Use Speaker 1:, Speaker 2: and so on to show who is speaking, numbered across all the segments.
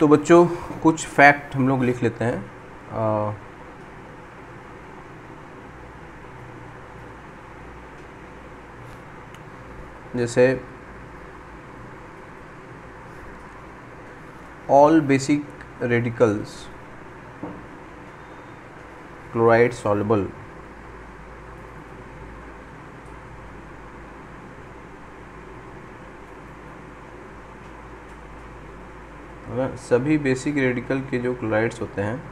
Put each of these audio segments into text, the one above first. Speaker 1: तो बच्चों कुछ फैक्ट हम लोग लिख लेते हैं आ, जैसे all basic radicals chloride soluble सभी बेसिक रेडिकल के जो क्लोराइड्स होते हैं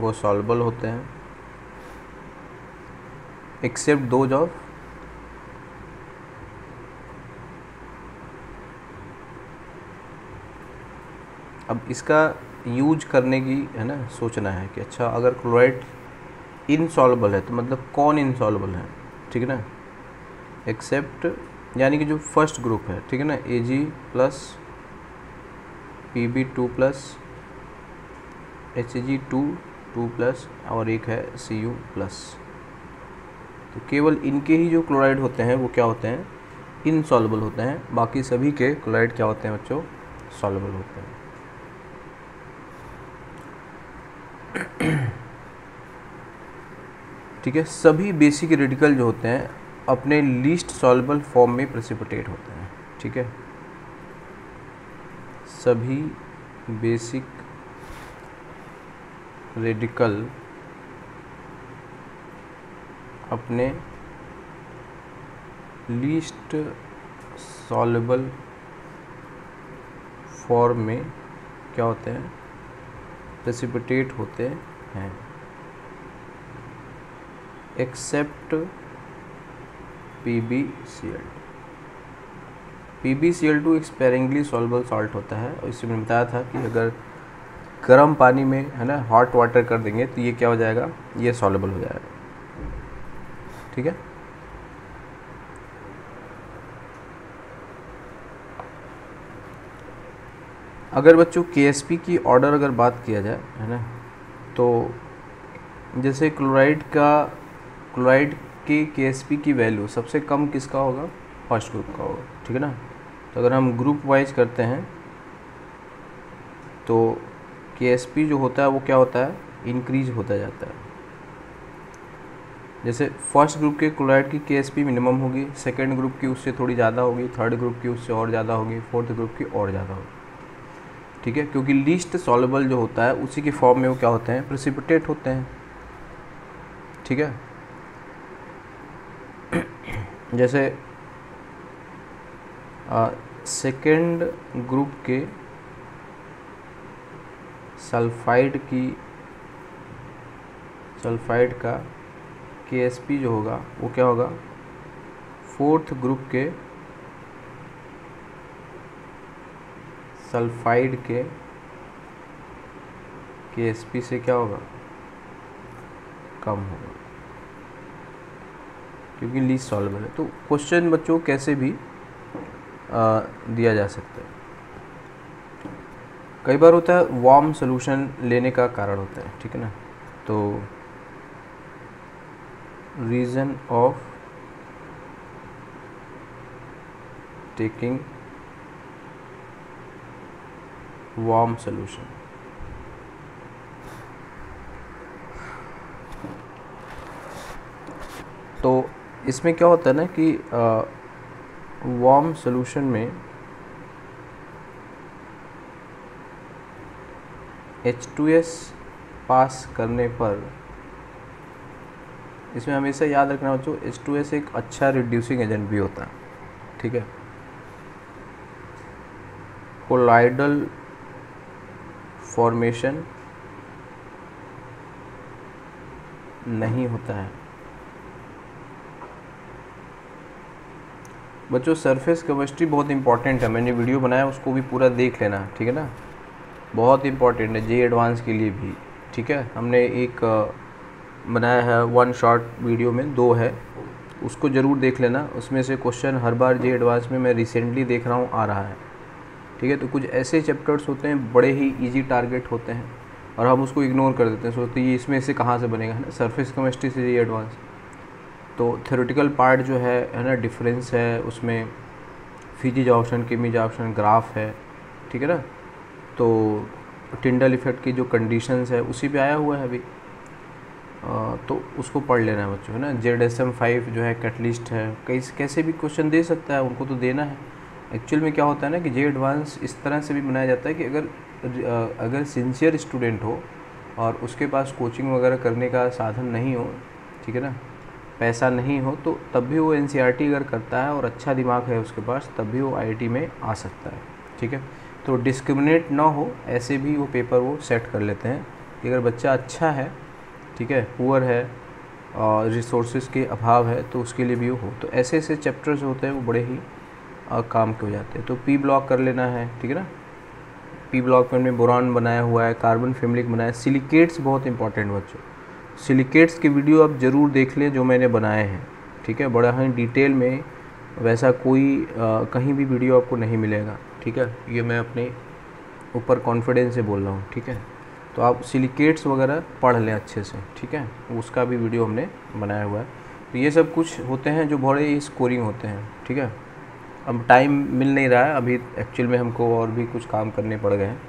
Speaker 1: वो सॉल्बल होते हैं एक्सेप्ट दोज ऑफ अब इसका यूज करने की है ना सोचना है कि अच्छा अगर क्लोराइड इनसॉल्बल है तो मतलब कौन इनसॉल्बल है ठीक है ना एक्सेप्ट यानी कि जो फर्स्ट ग्रुप है ठीक है ना A G plus P B two plus H G two two plus और एक है सी यू प्लस तो केवल इनके ही जो क्लोराइड होते हैं वो क्या होते हैं इनसॉल्युबल होते हैं बाकी सभी के क्लोराइड क्या होते हैं बच्चों सॉल्युबल होते हैं ठीक है सभी बेसिक रेडिकल जो होते हैं अपने लीस्ट सॉल्युबल फॉर्म में प्रेसिपिटेट होते हैं ठीक है सभी बेसिक रेडिकल अपने लीस्ट सॉलेबल फॉर्म में क्या होते हैं प्रेसिपिटेट होते हैं except P B C Alt P B C L two एक स्पेरिंगली सॉल्बल सॉल्ट होता है और इससे मैंने बताया था कि अगर गर्म पानी में है ना हॉट वाटर कर देंगे तो ये क्या हो जाएगा ये सॉलेबल हो जाएगा ठीक है अगर बच्चों के की ऑर्डर अगर बात किया जाए है ना तो जैसे क्लोराइड का क्लोराइड के के की वैल्यू सबसे कम किसका होगा फर्स्ट ग्रुप का होगा ठीक है ना तो अगर हम ग्रुप वाइज करते हैं तो के जो होता है वो क्या होता है इंक्रीज होता जाता है जैसे फर्स्ट ग्रुप के क्लोराइड की के मिनिमम होगी सेकेंड ग्रुप की उससे थोड़ी ज़्यादा होगी थर्ड ग्रुप की उससे और ज़्यादा होगी फोर्थ ग्रुप की और ज़्यादा होगी ठीक है क्योंकि लीस्ट सॉलेबल जो होता है उसी के फॉर्म में वो क्या होते हैं प्रेसिपिटेट होते हैं ठीक है जैसे सेकेंड ग्रुप के सल्फाइड की सल्फाइड का के एस पी जो होगा वो क्या होगा फोर्थ ग्रुप के सल्फाइड के के एस पी से क्या होगा कम होगा क्योंकि लीज सॉल्वेबल है तो क्वेश्चन बच्चों कैसे भी दिया जा सकता है कई बार होता है वार्म सोल्यूशन लेने का कारण होता है ठीक है ना तो reason of taking warm solution तो इसमें क्या होता है ना कि आ, वार्म सोल्यूशन में H2S पास करने पर इसमें हमेशा याद रखना बच्चों H2S एक अच्छा रिड्यूसिंग एजेंट भी होता है ठीक है कोलाइडल फॉर्मेशन नहीं होता है बच्चों सरफेस केमिस्ट्री बहुत इंपॉर्टेंट है मैंने वीडियो बनाया उसको भी पूरा देख लेना ठीक है ना बहुत इंपॉर्टेंट है जे एडवांस के लिए भी ठीक है हमने एक बनाया है वन शॉर्ट वीडियो में दो है उसको ज़रूर देख लेना उसमें से क्वेश्चन हर बार जे एडवांस में मैं रिसेंटली देख रहा हूँ आ रहा है ठीक है तो कुछ ऐसे चैप्टर्स होते हैं बड़े ही ईजी टारगेट होते हैं और हम उसको इग्नोर कर देते हैं सोचते ये इसमें से कहाँ से बनेगा है ना सरफेस केमिस्ट्री से ये एडवांस तो थ्योरेटिकल पार्ट जो है है ना डिफरेंस है उसमें फिजिज ऑप्शन किमीज ऑप्शन ग्राफ है ठीक है ना तो टिंडल इफेक्ट की जो कंडीशंस है उसी पे आया हुआ है अभी आ, तो उसको पढ़ लेना है बच्चों है ना जेड एस एम फाइव जो है कैटलिस्ट है कई कैसे भी क्वेश्चन दे सकता है उनको तो देना है एक्चुअल में क्या होता है ना कि जे एडवांस इस तरह से भी बनाया जाता है कि अगर अगर सिंसियर स्टूडेंट हो और उसके पास कोचिंग वगैरह करने का साधन नहीं हो ठीक है ना पैसा नहीं हो तो तब भी वो एन e अगर करता है और अच्छा दिमाग है उसके पास तब भी वो आई में आ सकता है ठीक है तो डिस्क्रिमिनेट ना हो ऐसे भी वो पेपर वो सेट कर लेते हैं कि अगर बच्चा अच्छा है ठीक है पुअर है रिसोर्स के अभाव है तो उसके लिए भी वो हो तो ऐसे ऐसे चैप्टर्स होते हैं वो बड़े ही आ, काम के हो जाते हैं तो पी ब्लॉक कर लेना है ठीक है ना पी ब्लॉक में बुरान बनाया हुआ है कार्बन फेमलिक बनाया है सिलिकेट्स बहुत इंपॉर्टेंट बच्चों सिलिकेट्स के वीडियो आप ज़रूर देख लें जो मैंने बनाए हैं ठीक है बड़ा ही डिटेल में वैसा कोई आ, कहीं भी वीडियो आपको नहीं मिलेगा ठीक है ये मैं अपने ऊपर कॉन्फिडेंस से बोल रहा हूँ ठीक है तो आप सिलिकेट्स वगैरह पढ़ लें अच्छे से ठीक है उसका भी वीडियो हमने बनाया हुआ है तो ये सब कुछ होते हैं जो बड़े ही स्कोरिंग होते हैं ठीक है अब टाइम मिल नहीं रहा है अभी एक्चुअल में हमको और भी कुछ काम करने पड़ गए हैं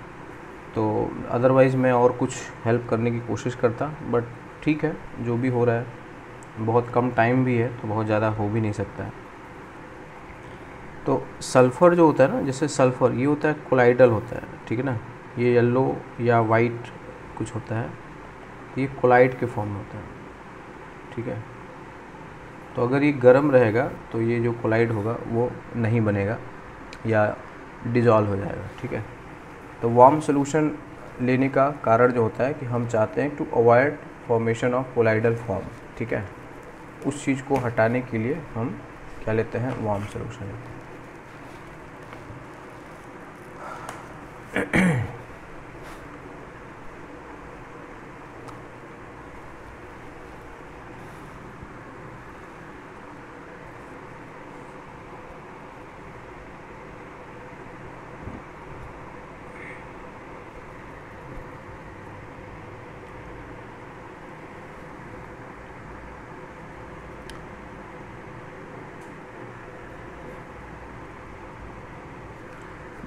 Speaker 1: तो अदरवाइज़ मैं और कुछ हेल्प करने की कोशिश करता बट ठीक है जो भी हो रहा है बहुत कम टाइम भी है तो बहुत ज़्यादा हो भी नहीं सकता है तो सल्फ़र जो होता है ना जैसे सल्फ़र ये होता है कोलाइडल होता है ठीक है ना ये येल्लो या वाइट कुछ होता है तो ये कोलाइड के फॉर्म में होता है ठीक है तो अगर ये गर्म रहेगा तो ये जो कोलाइड होगा वो नहीं बनेगा या डिजॉल्व हो जाएगा ठीक है तो वार्म सोल्यूशन लेने का कारण जो होता है कि हम चाहते हैं to avoid formation of colloidal form ठीक है उस चीज़ को हटाने के लिए हम क्या लेते हैं वार्म सोल्यूशन लेते हैं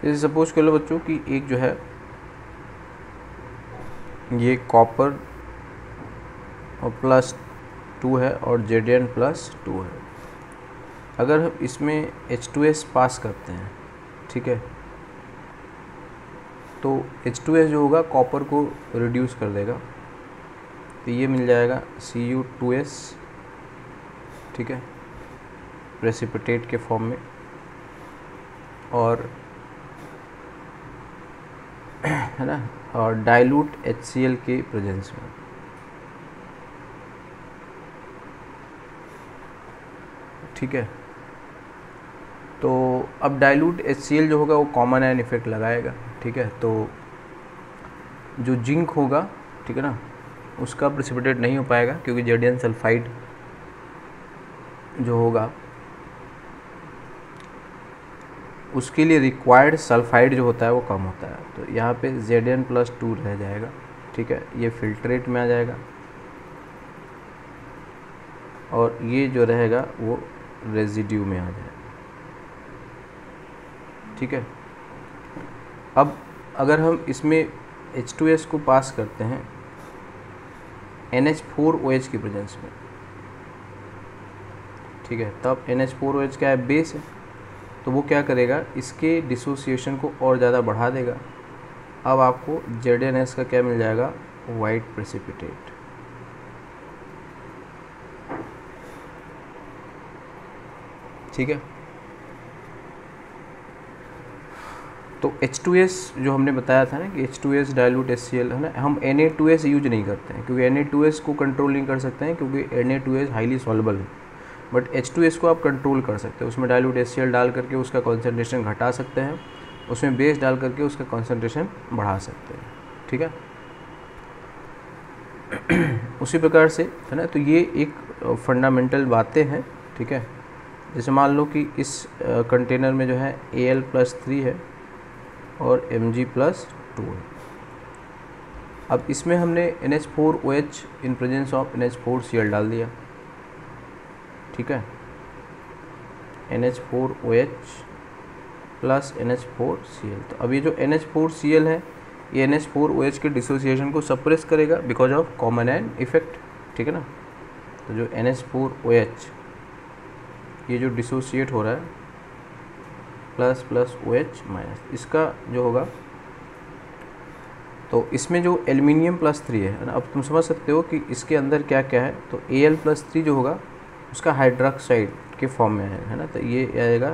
Speaker 1: जैसे सपोज कर लो बच्चों कि एक जो है ये कॉपर और प्लस टू है और जेड प्लस टू है अगर हम इसमें एच टू एस पास करते हैं ठीक है तो एच टू एस जो होगा कॉपर को रिड्यूस कर देगा तो ये मिल जाएगा सी यू टू एस ठीक है प्रेसिपिटेट के फॉर्म में और है ना और डाइल्यूट एच के प्रेजेंस में ठीक है तो अब डाइल्यूट एच जो होगा वो कॉमन आयन इफेक्ट लगाएगा ठीक है तो जो जिंक होगा ठीक है ना उसका प्रिसिपिटेट नहीं हो पाएगा क्योंकि जेडियन सल्फाइड जो होगा उसके लिए रिक्वायर्ड सल्फाइड जो होता है वो कम होता है तो यहाँ पे जेड एन प्लस टू रह जाएगा ठीक है ये फिल्ट्रेट में आ जाएगा और ये जो रहेगा वो रेजिड्यू में आ जाएगा ठीक है अब अगर हम इसमें H2S को पास करते हैं NH4OH की प्रेजेंस में ठीक है तब NH4OH क्या है बेस है तो वो क्या करेगा इसके डिसोसिएशन को और ज़्यादा बढ़ा देगा अब आपको जेड एन एस का क्या मिल जाएगा वाइट प्रेसिपिटेट ठीक है तो H2S जो हमने बताया था ना कि H2S डाइल्यूट HCl है ना हम Na2S यूज नहीं करते हैं क्योंकि Na2S को कंट्रोल नहीं कर सकते हैं क्योंकि Na2S हाईली सॉलेबल है बट H2S को आप कंट्रोल कर सकते हैं उसमें सी एल डाल करके उसका कॉन्सेंट्रेशन घटा सकते हैं उसमें बेस डाल करके उसका कॉन्सेंट्रेशन बढ़ा सकते हैं ठीक है उसी प्रकार से है ना तो ये एक फंडामेंटल बातें हैं ठीक है जैसे मान लो कि इस कंटेनर में जो है ए एल प्लस थ्री है और एम जी प्लस टू है अब इसमें हमने N H four O H in presence of N H four C L डाल दिया ठीक है N H four O H plus N H four C L तो अब ये जो N H four C L है ये N H four O H के डिसोसिएशन को सप्रेस करेगा because of common and effect ठीक है ना तो जो N H four O H ये जो डिसोसिएट हो रहा है plus plus O H minus इसका जो होगा तो इसमें जो एल्यूमिनियम प्लस थ्री है ना अब तुम समझ सकते हो कि इसके अंदर क्या क्या है तो ए एल प्लस थ्री जो होगा उसका हाइड्रोक्साइड के फॉर्म में है है ना तो ये आएगा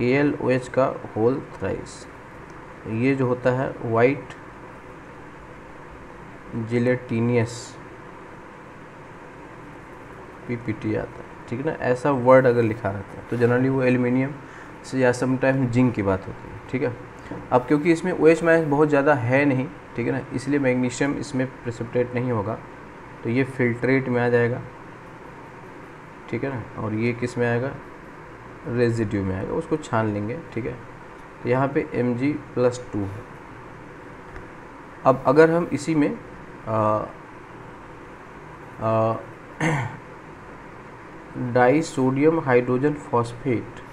Speaker 1: ए एल ओ एच का होल थ्राइस ये जो होता है white gelatinous P P T आता है ठीक है ना ऐसा वर्ड अगर लिखा रहता है तो जनरली वो एल्यूमिनियम से या समटाइम जिंक की बात होती है ठीक है अब क्योंकि इसमें ओ एच माइनस बहुत ज़्यादा है नहीं ठीक है ना इसलिए मैग्नीशियम इसमें प्रिसिपिटेट नहीं होगा तो ये फिल्ट्रेट में आ जाएगा ठीक है ना और ये किस में आएगा रेजिड्यू में आएगा उसको छान लेंगे ठीक है तो यहाँ पे एम जी प्लस टू है अब अगर हम इसी में disodium hydrogen phosphate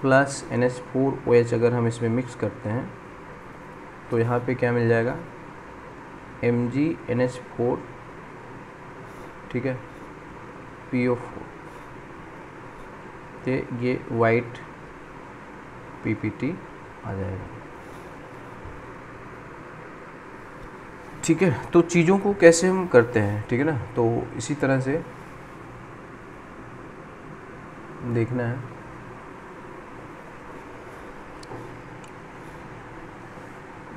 Speaker 1: plus N S four O H अगर हम इसमें मिक्स करते हैं तो यहाँ पे क्या मिल जाएगा M G N H four ठीक है पी ओ फोर ये वाइट पीपीटी आ जाएगा ठीक है तो चीज़ों को कैसे हम करते हैं ठीक है ना तो इसी तरह से देखना है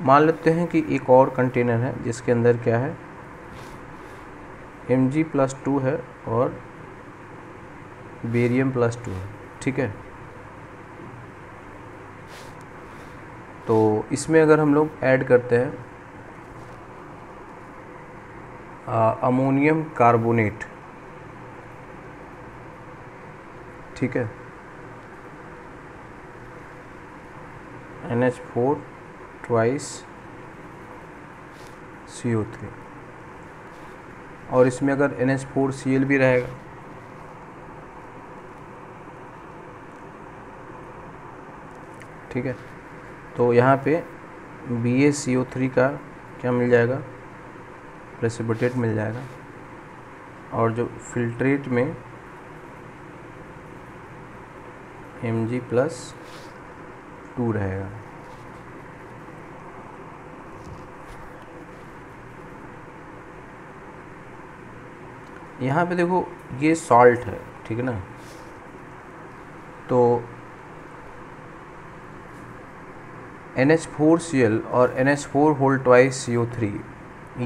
Speaker 1: मान लेते हैं कि एक और कंटेनर है जिसके अंदर क्या है एम जी प्लस टू है और बेरियम प्लस टू ठीक है तो इसमें अगर हम लोग ऐड करते हैं आ, अमोनियम कार्बोनेट ठीक है N H four twice C O three और इसमें अगर N H four C L भी रहेगा ठीक है तो यहाँ पे B A C O three का क्या मिल जाएगा प्रेसिपिटेट मिल जाएगा और जो फिल्ट्रेट में एम जी प्लस टू रहेगा यहाँ पे देखो ये सॉल्ट है ठीक है ना तो N H four C L और N H four whole twice three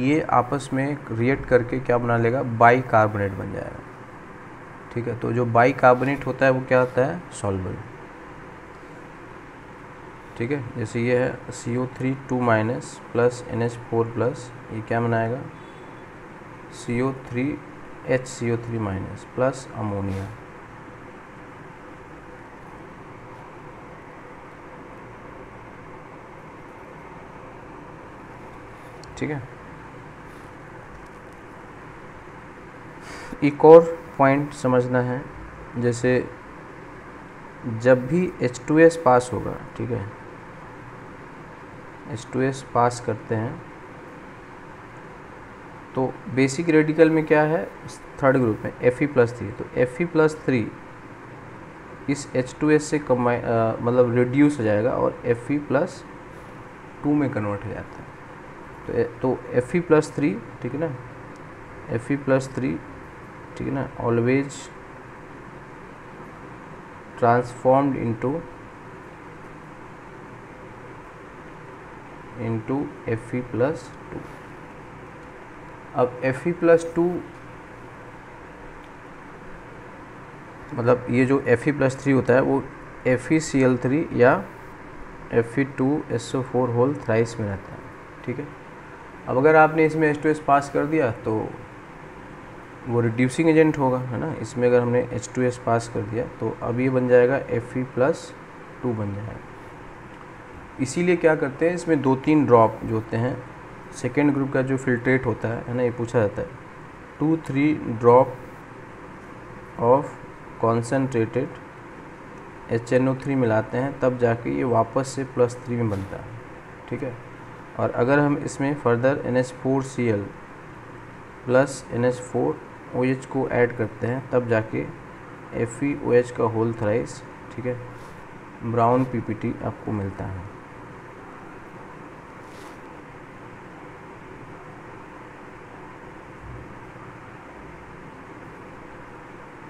Speaker 1: ये आपस में रिएक्ट करके क्या बना लेगा बाई कार्बोनेट बन जाएगा ठीक है तो जो बाई कार्बोनेट होता है वो क्या होता है सॉल्वेंट ठीक है जैसे ये है C O three two minus plus N H four plus ये क्या बनाएगा C O three H C O three minus plus ammonia ठीक है एक और पॉइंट समझना है जैसे जब भी H2S पास होगा ठीक है H2S पास करते हैं तो बेसिक रेडिकल में क्या है थर्ड ग्रुप में Fe प्लस थ्री तो Fe प्लस थ्री इस H2S से कम्बाइन मतलब रिड्यूस हो जाएगा और Fe प्लस टू में कन्वर्ट हो जाता है तो एफ ई प्लस थ्री ठीक है ना एफ ई प्लस थ्री ठीक है ना always transformed into into F E plus two अब एफ ई प्लस टू मतलब ये जो एफ ई प्लस थ्री होता है वो F E C L three या F E two O four whole thrice में रहता है ठीक है अब अगर आपने इसमें एच टू एस पास कर दिया तो वो रिड्यूसिंग एजेंट होगा है ना इसमें अगर हमने एच टू एस पास कर दिया तो अब ये बन जाएगा एफ ई प्लस टू बन जाएगा इसीलिए क्या करते हैं इसमें दो तीन ड्रॉप जो होते हैं सेकेंड ग्रुप का जो फिल्ट्रेट होता है है ना ये पूछा जाता है two three drop of concentrated H N O three मिलाते हैं तब जाके ये वापस से प्लस थ्री में बनता है ठीक है और अगर हम इसमें further N H four C L plus N H four O H को ऐड करते हैं तब जाके एफ ई ओ एच का होल थ्राइस ठीक है ब्राउन पी पी टी आपको मिलता है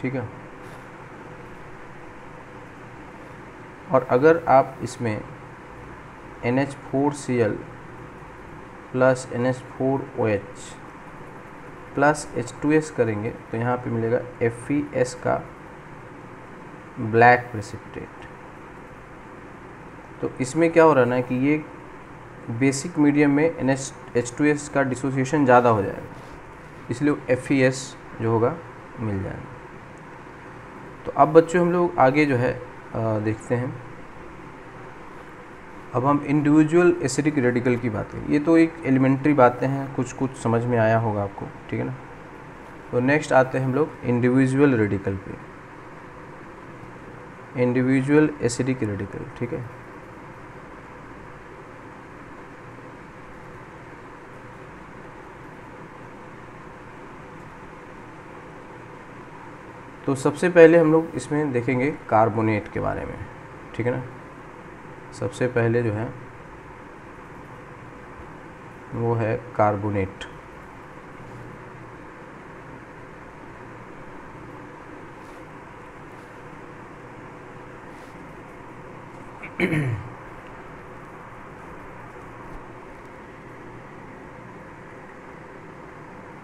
Speaker 1: ठीक है और अगर आप इसमें N H four C L plus N S four O H plus H two S करेंगे तो यहाँ पे मिलेगा एफ ई एस का ब्लैक प्रेसिपिटेट तो इसमें क्या हो रहा है ना कि ये बेसिक मीडियम में N H H two S का डिसोसिएशन ज़्यादा हो जाएगा इसलिए एफ ई एस जो होगा मिल जाएगा तो अब बच्चों हम लोग आगे जो है आ, देखते हैं अब हम इंडिविजुअल एसिडिक रेडिकल की बात करें ये तो एक एलिमेंट्री बातें हैं कुछ कुछ समझ में आया होगा आपको ठीक है ना तो नेक्स्ट आते हैं हम लोग इंडिविजुअल रेडिकल पे इंडिविजुअल एसिडिक रेडिकल ठीक है तो सबसे पहले हम लोग इसमें देखेंगे कार्बोनेट के बारे में ठीक है ना सबसे पहले जो है वो है कार्बोनेट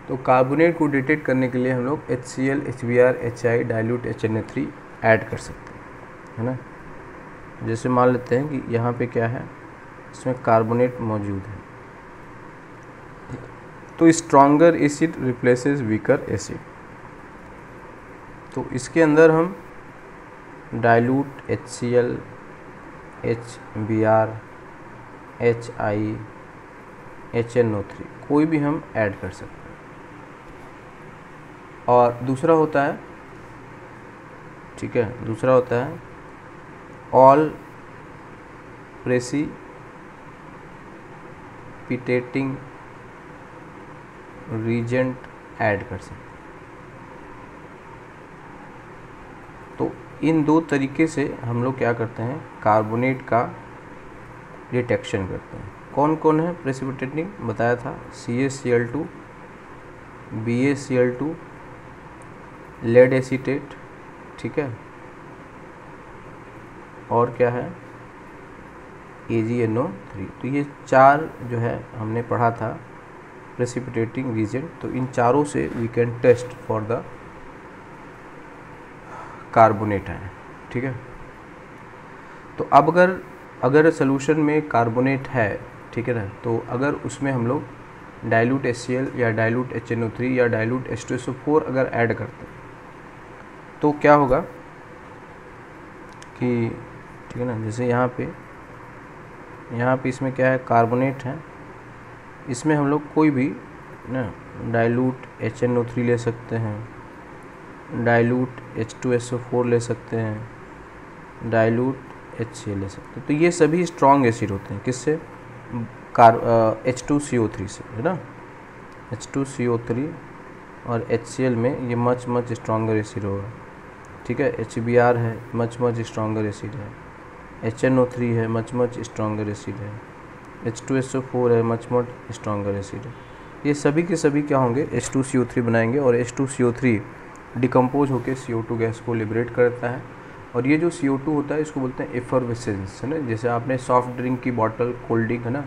Speaker 1: तो कार्बोनेट को डिटेक्ट करने के लिए हम लोग H C L H B R H I dilute H N A three add कर सकते हैं है ना जैसे मान लेते हैं कि यहाँ पे क्या है इसमें कार्बोनेट मौजूद है तो stronger acid replaces weaker acid तो इसके अंदर हम dilute H C L H B R H I H N O three कोई भी हम ऐड कर सकते हैं और दूसरा होता है ठीक है दूसरा होता है all precipitating रीजेंट ऐड कर सकते तो इन दो तरीके से हम लोग क्या करते हैं कार्बोनेट का डिटेक्शन करते हैं कौन कौन है प्रेसिपिटेटिंग बताया था C S C L two B S C L two lead acetate ठीक है और क्या है A G N O three तो ये चार जो है हमने पढ़ा था प्रेसिपिटेटिंग रीजन तो इन चारों से we can test for the carbonate है ठीक है तो अब अगर अगर सोल्यूशन में कार्बोनेट है ठीक है ना तो अगर उसमें हम लोग डायलूट एस या डायलूट एच या डायलूट एस अगर ऐड करते हैं तो क्या होगा कि ठीक है ना जैसे यहाँ पे यहाँ पे इसमें क्या है कार्बोनेट है इसमें हम लोग कोई भी ना dilute H N O three ले सकते हैं dilute H two S O four ले सकते हैं डाइल्यूट एच सी ले सकते हैं तो ये सभी स्ट्रॉन्ग एसिड होते हैं किससे कार H two C O three से है ना H two C O three और एच सी एल में ये मच मच स्ट्रॉन्गर एसिड होगा ठीक है एच बी आर है मच मच स्ट्रॉन्गर एसिड है एच एन ओ थ्री है मच मच स्ट्रॉन्गर एसिड है H two S O four है मच मच स्ट्रॉन्गर एसिड है ये सभी के सभी क्या होंगे H two C O three बनाएंगे और H two C O three decompose होकर सी ओ टू गैस को लिबरेट करता है और ये जो सी ओ टू होता है इसको बोलते हैं एफरवेसेंस है ना जैसे आपने सॉफ्ट ड्रिंक की बॉटल कोल्ड ड्रिंक है ना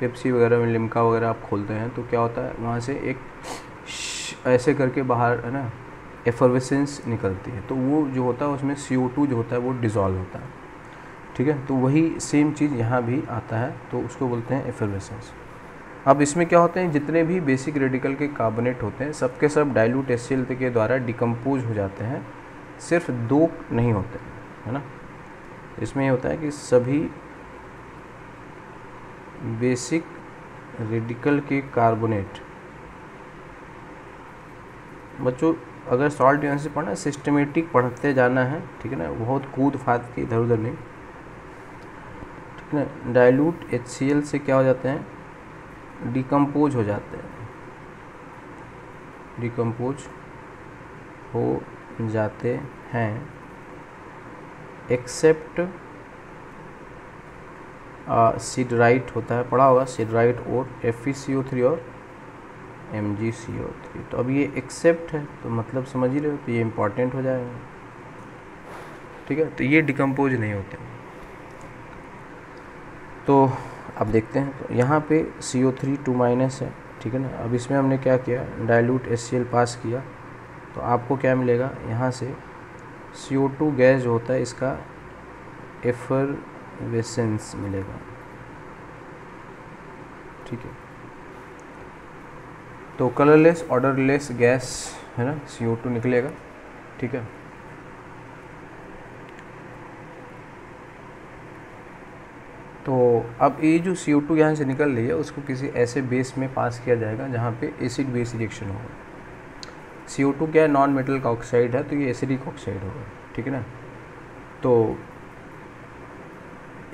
Speaker 1: पेप्सी वगैरह में लिमका वगैरह आप खोलते हैं तो क्या होता है वहाँ से एक ऐसे करके बाहर है ना एफरवेसेंस निकलती है तो वो जो होता है उसमें सी ओ टू जो होता है वो डिज़ोल्व होता है ठीक है तो वही सेम चीज़ यहाँ भी आता है तो उसको बोलते हैं एफरवेसेंस अब इसमें क्या होते हैं जितने भी बेसिक रेडिकल के कार्बोनेट होते हैं सबके सब डाइल्यूट एस के द्वारा डिकम्पोज हो जाते हैं सिर्फ दो नहीं होते है ना इसमें यह होता है कि सभी बेसिक रेडिकल के कार्बोनेट बच्चों अगर सॉल्ट यहाँ से पढ़ना सिस्टमेटिक पढ़ते जाना है ठीक है ना बहुत कूद फाद के इधर उधर नहीं डाइल्यूट एच से क्या हो जाते हैं डिकम्पोज हो जाते हैं डिकम्पोज हो जाते हैं एक्सेप्ट सिडराइट होता है पड़ा होगा सिडराइट और एफ थ्री और एम थ्री तो अब ये एक्सेप्ट है तो मतलब समझ ही रहे हो तो ये इम्पॉर्टेंट हो जाएगा ठीक है तो ये डिकम्पोज नहीं होते हैं तो अब देखते हैं तो यहाँ पे C O three two minus है ठीक है ना अब इसमें हमने क्या किया डाइल्यूट एस पास किया तो आपको क्या मिलेगा यहाँ से सी ओ टू गैस जो होता है इसका एफरवेसेंस मिलेगा ठीक है तो कलरलेस ऑर्डरलेस गैस है ना सी ओ टू निकलेगा ठीक है तो अब ये जो सी ओ टू यहाँ से निकल रही है उसको किसी ऐसे बेस में पास किया जाएगा जहाँ पे एसिड बेस रिएक्शन होगा सी ओ टू क्या है नॉन मेटल का ऑक्साइड है तो ये एसिडिक ऑक्साइड होगा ठीक है ना तो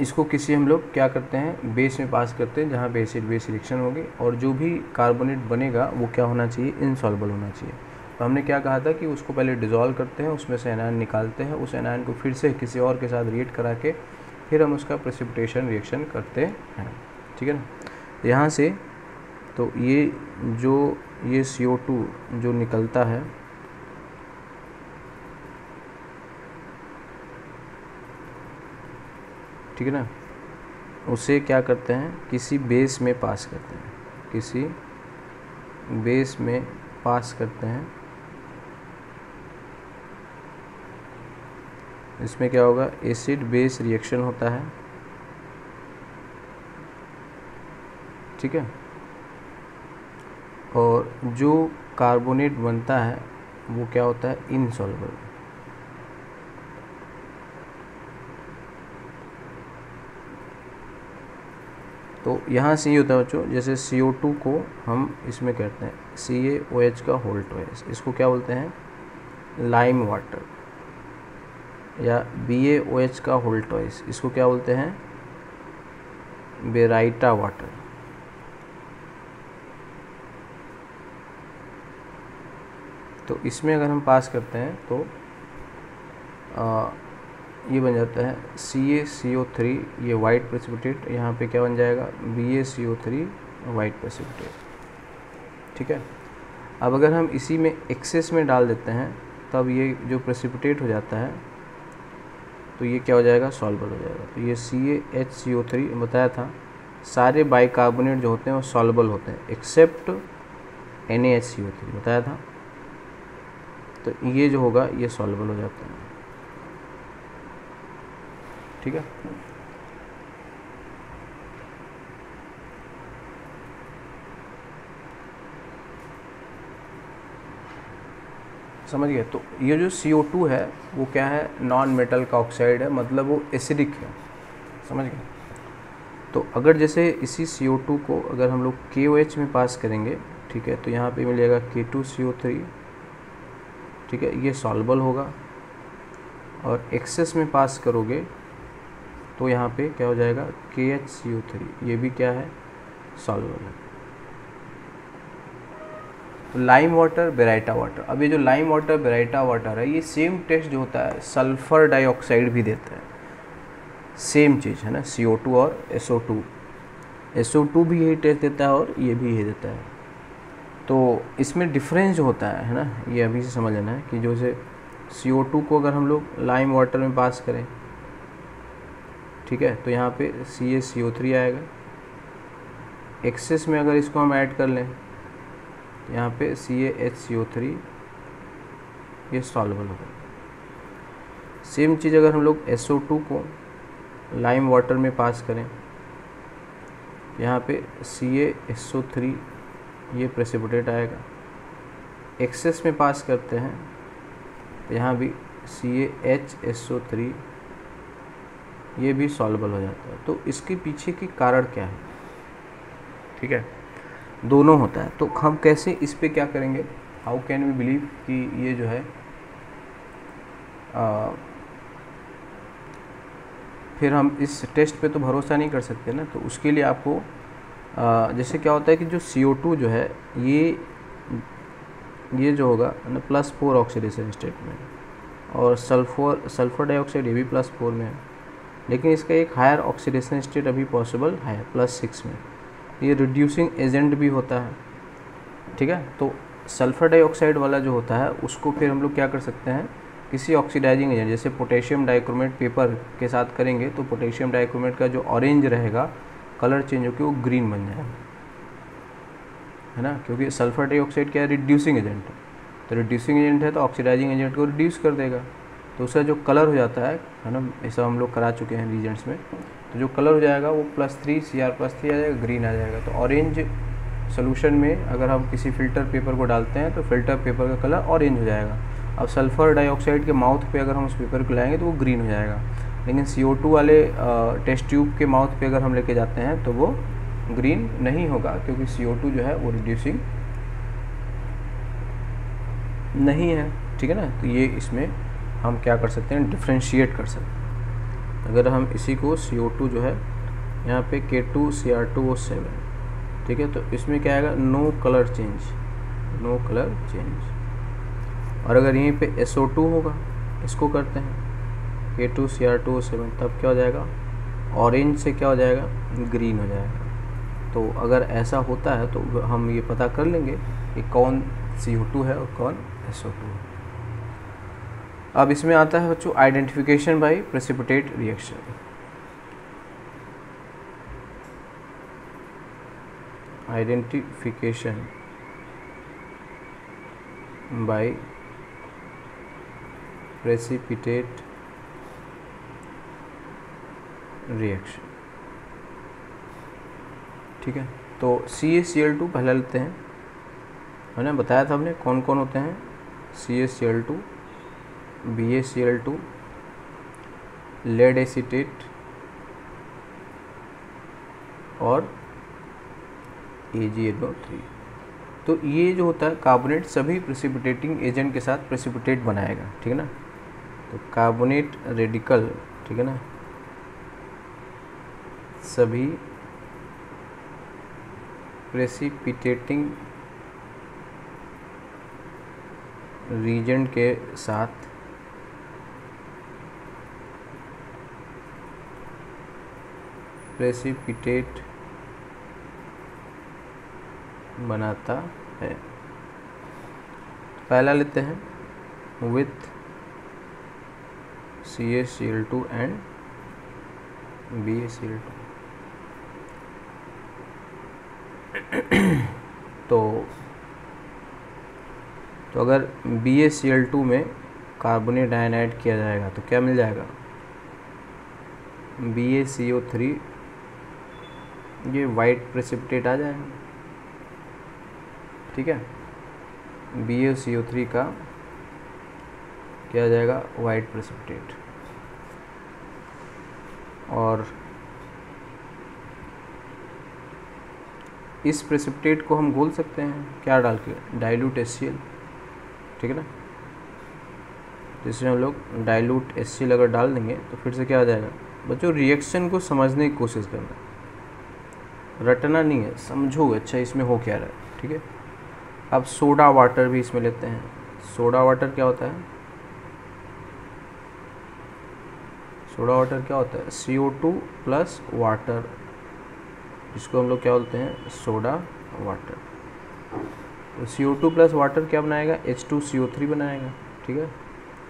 Speaker 1: इसको किसी हम लोग क्या करते हैं बेस में पास करते हैं जहाँ पे एसिड बेस रिएक्शन होगी और जो भी कार्बोनेट बनेगा वो क्या होना चाहिए इनसॉल्बल होना चाहिए तो हमने क्या कहा था कि उसको पहले डिज़ोल्व करते हैं उसमें से एनायन निकालते हैं उस एनायन को फिर से किसी और के साथ रिएट करा के फिर हम उसका प्रेसिपिटेशन रिएक्शन करते हैं ठीक है ना यहाँ से तो ये जो ये सी टू जो निकलता है ठीक है ना उसे क्या करते हैं किसी बेस में पास करते हैं किसी बेस में पास करते हैं इसमें क्या होगा एसिड बेस रिएक्शन होता है ठीक है और जो कार्बोनेट बनता है वो क्या होता है इनसॉल्बल तो यहाँ से ये होता है बच्चों जैसे सी ओ टू को हम इसमें कहते हैं सी ए ओ एच का होल्ट इसको क्या बोलते हैं लाइम वाटर या बी ए ओ एच का टॉइस इसको क्या बोलते हैं बेराइटा वाटर तो इसमें अगर हम पास करते हैं तो आ, ये बन जाता है C A C O three ये वाइट प्रेसिपिटेट यहाँ पे क्या बन जाएगा B A C O three white precipitate ठीक है अब अगर हम इसी में एक्सेस में डाल देते हैं तब ये जो प्रेसिपिटेट हो जाता है तो ये क्या हो जाएगा सॉल्बल हो जाएगा तो ये C H C O three बताया था सारे बाइकार्बोनेट जो होते हैं वो सॉल्बल होते हैं except N H C O three बताया था तो ये जो होगा ये सॉल्बल हो जाता है ठीक है समझ गए तो ये जो सी है वो क्या है नॉन मेटल का ऑक्साइड है मतलब वो एसिडिक है समझ गए तो अगर जैसे इसी सी को अगर हम लोग के में पास करेंगे ठीक है तो यहाँ पे मिलेगा के टू ठीक है ये सॉल्बल होगा और एक्सेस में पास करोगे तो यहाँ पे क्या हो जाएगा K H C O three ये भी क्या है सॉल्वल है लाइम वाटर बेराइटा वाटर अब ये जो लाइम वाटर बेराइटा वाटर है ये सेम टेस्ट जो होता है सल्फ़र डाइऑक्साइड भी देता है सेम चीज़ है ना सी ओ टू और S O two S O two भी यही टेस्ट देता है और ये भी यही देता है तो इसमें डिफरेंस जो होता है है ना ये अभी से समझ लेना है कि जो से सी ओ टू को अगर हम लोग लाइम वाटर में पास करें ठीक है तो यहाँ पे C A C O three आएगा एक्सेस में अगर इसको हम ऐड कर लें यहाँ पे C A H C O three ये सॉल्वल हो गया सेम चीज़ अगर हम लोग एस ओ टू को लाइम वाटर में पास करें यहाँ पे सी एस ओ थ्री ये प्रेसिपिटेट आएगा एक्सेस में पास करते हैं तो यहाँ भी C A H S O three ये भी सॉल्वल हो जाता है तो इसके पीछे की कारण क्या है ठीक है दोनों होता है तो हम कैसे इस पर क्या करेंगे हाउ कैन वी बिलीव कि ये जो है आ, फिर हम इस टेस्ट पे तो भरोसा नहीं कर सकते ना तो उसके लिए आपको आ, जैसे क्या होता है कि जो CO2 जो है ये ये जो होगा ना प्लस फोर ऑक्सीडेशन स्टेट में और सल्फर सल्फर डाइऑक्साइड ये भी प्लस फोर में है लेकिन इसका एक हायर ऑक्सीडेशन स्टेट अभी पॉसिबल है प्लस सिक्स में ये रिड्यूसिंग एजेंट भी होता है ठीक है तो सल्फ़र डाइऑक्साइड वाला जो होता है उसको फिर हम लोग क्या कर सकते हैं किसी ऑक्सीडाइजिंग एजेंट जैसे पोटेशियम डाइक्रोमेट पेपर के साथ करेंगे तो पोटेशियम डाइक्रोमेट का जो ऑरेंज रहेगा कलर चेंज होकर वो ग्रीन बन जाएगा है ना क्योंकि सल्फ़र डाइऑक्साइड क्या है रिड्यूसिंग एजेंट है तो रिड्यूसिंग एजेंट है तो ऑक्सीडाइजिंग एजेंट को रिड्यूस कर देगा तो उसका जो कलर हो जाता है है ना ऐसा हम लोग करा चुके हैं रीजेंट्स में तो जो कलर हो जाएगा वो plus three C R plus three आ जाएगा ग्रीन आ जाएगा तो ऑरेंज सोल्यूशन में अगर हम किसी फिल्टर पेपर को डालते हैं तो फिल्टर पेपर का कलर ऑरेंज हो जाएगा अब सल्फ़र डाइऑक्साइड के माउथ पे अगर हम उस पेपर को लाएंगे तो वो ग्रीन हो जाएगा लेकिन सी वाले टेस्ट ट्यूब के माउथ पे अगर हम लेके जाते हैं तो वो ग्रीन नहीं होगा क्योंकि सी जो है वो रिड्यूसिंग नहीं है ठीक है ना तो ये इसमें हम क्या कर सकते हैं डिफ्रेंशिएट कर सकते हैं अगर हम इसी को सी ओ टू जो है यहाँ पे K two C R two O seven ठीक है तो इसमें क्या आएगा no colour change no colour change और अगर यहीं पे एस ओ टू होगा इसको करते हैं K two C R two O seven तब क्या हो जाएगा ऑरेंज से क्या हो जाएगा ग्रीन हो जाएगा तो अगर ऐसा होता है तो हम ये पता कर लेंगे कि कौन सी ओ टू है और कौन एस ओ टू है अब इसमें आता है बच्चों identification by precipitate reaction identification by precipitate reaction ठीक है तो C S C L two पहले लेते हैं मैंने बताया था हमने कौन कौन होते हैं C S C L two BaCl2 lead acetate और AgNO3 तो ये जो होता है कार्बोनेट सभी प्रेसिपिटेटिंग एजेंट के साथ प्रेसिपिटेट बनाएगा ठीक है ना तो कार्बोनेट रेडिकल ठीक है ना सभी प्रेसिपिटेटिंग रीजेंट के साथ प्रेसिपिटेट बनाता है पहला लेते हैं with C A C L two and B A C L two तो तो अगर B A C L two में कार्बोनेट डाइनाइड किया जाएगा तो क्या मिल जाएगा B A C O three ये वाइट प्रेसिपिटेट आ जाएगा ठीक है B A C O three का क्या आ जाएगा वाइट प्रेसिपिटेट और इस प्रेसिपिटेट को हम घोल सकते हैं क्या डाल के डाइल्यूट एस ठीक है ना जिसमें हम लोग डाइल्यूट एस अगर डाल देंगे तो फिर से क्या आ जाएगा बच्चों रिएक्शन को समझने की कोशिश करना रटना नहीं है समझो अच्छा इसमें हो क्या रहा है ठीक है अब सोडा वाटर भी इसमें लेते हैं सोडा वाटर क्या होता है सोडा वाटर क्या होता है C O two plus water इसको हम लोग क्या बोलते हैं सोडा वाटर तो C O two plus water क्या बनाएगा H two C O three बनाएगा ठीक है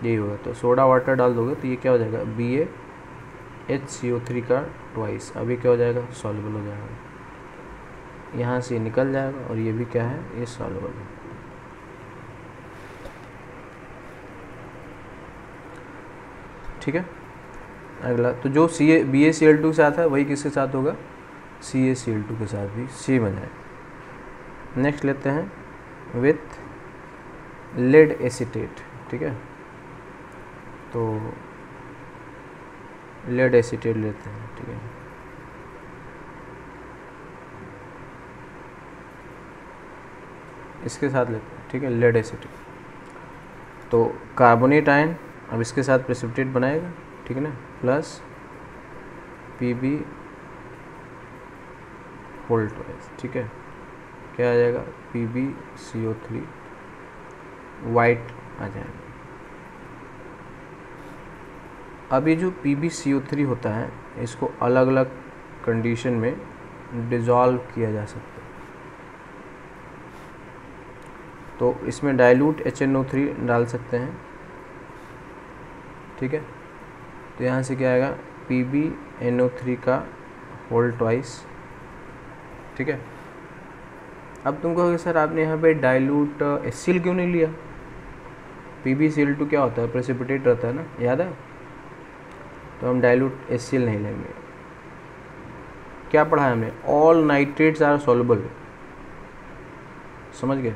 Speaker 1: यही होगा तो सोडा वाटर डाल दोगे तो ये क्या हो जाएगा B H C O three का ट्वाइस अभी क्या हो जाएगा सॉल्यूबल हो जाएगा यहाँ से निकल जाएगा और ये भी क्या है ये सॉल्वेबल है ठीक है अगला तो जो C A B A C L two के साथ है वही किसके साथ होगा C A C L two के साथ भी सी बन जाएगा नेक्स्ट लेते हैं विथ लेड एसीटेट ठीक है तो लेड एसीटेट लेते हैं ठीक है इसके साथ लेते हैं ठीक है लेड एसिटिक तो कार्बोनेट आयन अब इसके साथ प्रेसिपिटेट बनाएगा ठीक है ना प्लस पी बी होल ठीक है क्या आ जाएगा P B C O three white आ जाएगा अब ये जो P B C O three होता है इसको अलग अलग कंडीशन में डिजॉल्व किया जा सकता है तो इसमें dilute H N O three डाल सकते हैं ठीक है तो यहाँ से क्या आएगा P B N O three का होल ट्वाइस ठीक है अब तुम कहोगे सर आपने यहाँ पे डाइल्यूट सील uh, क्यों नहीं लिया पी बी सील टू क्या होता है प्रेसिपिटेट रहता है ना याद है तो हम डाइल्यूट एस सील नहीं लेंगे क्या पढ़ा है हमने ऑल नाइट्रेट्स आर सॉल्युबल समझ गए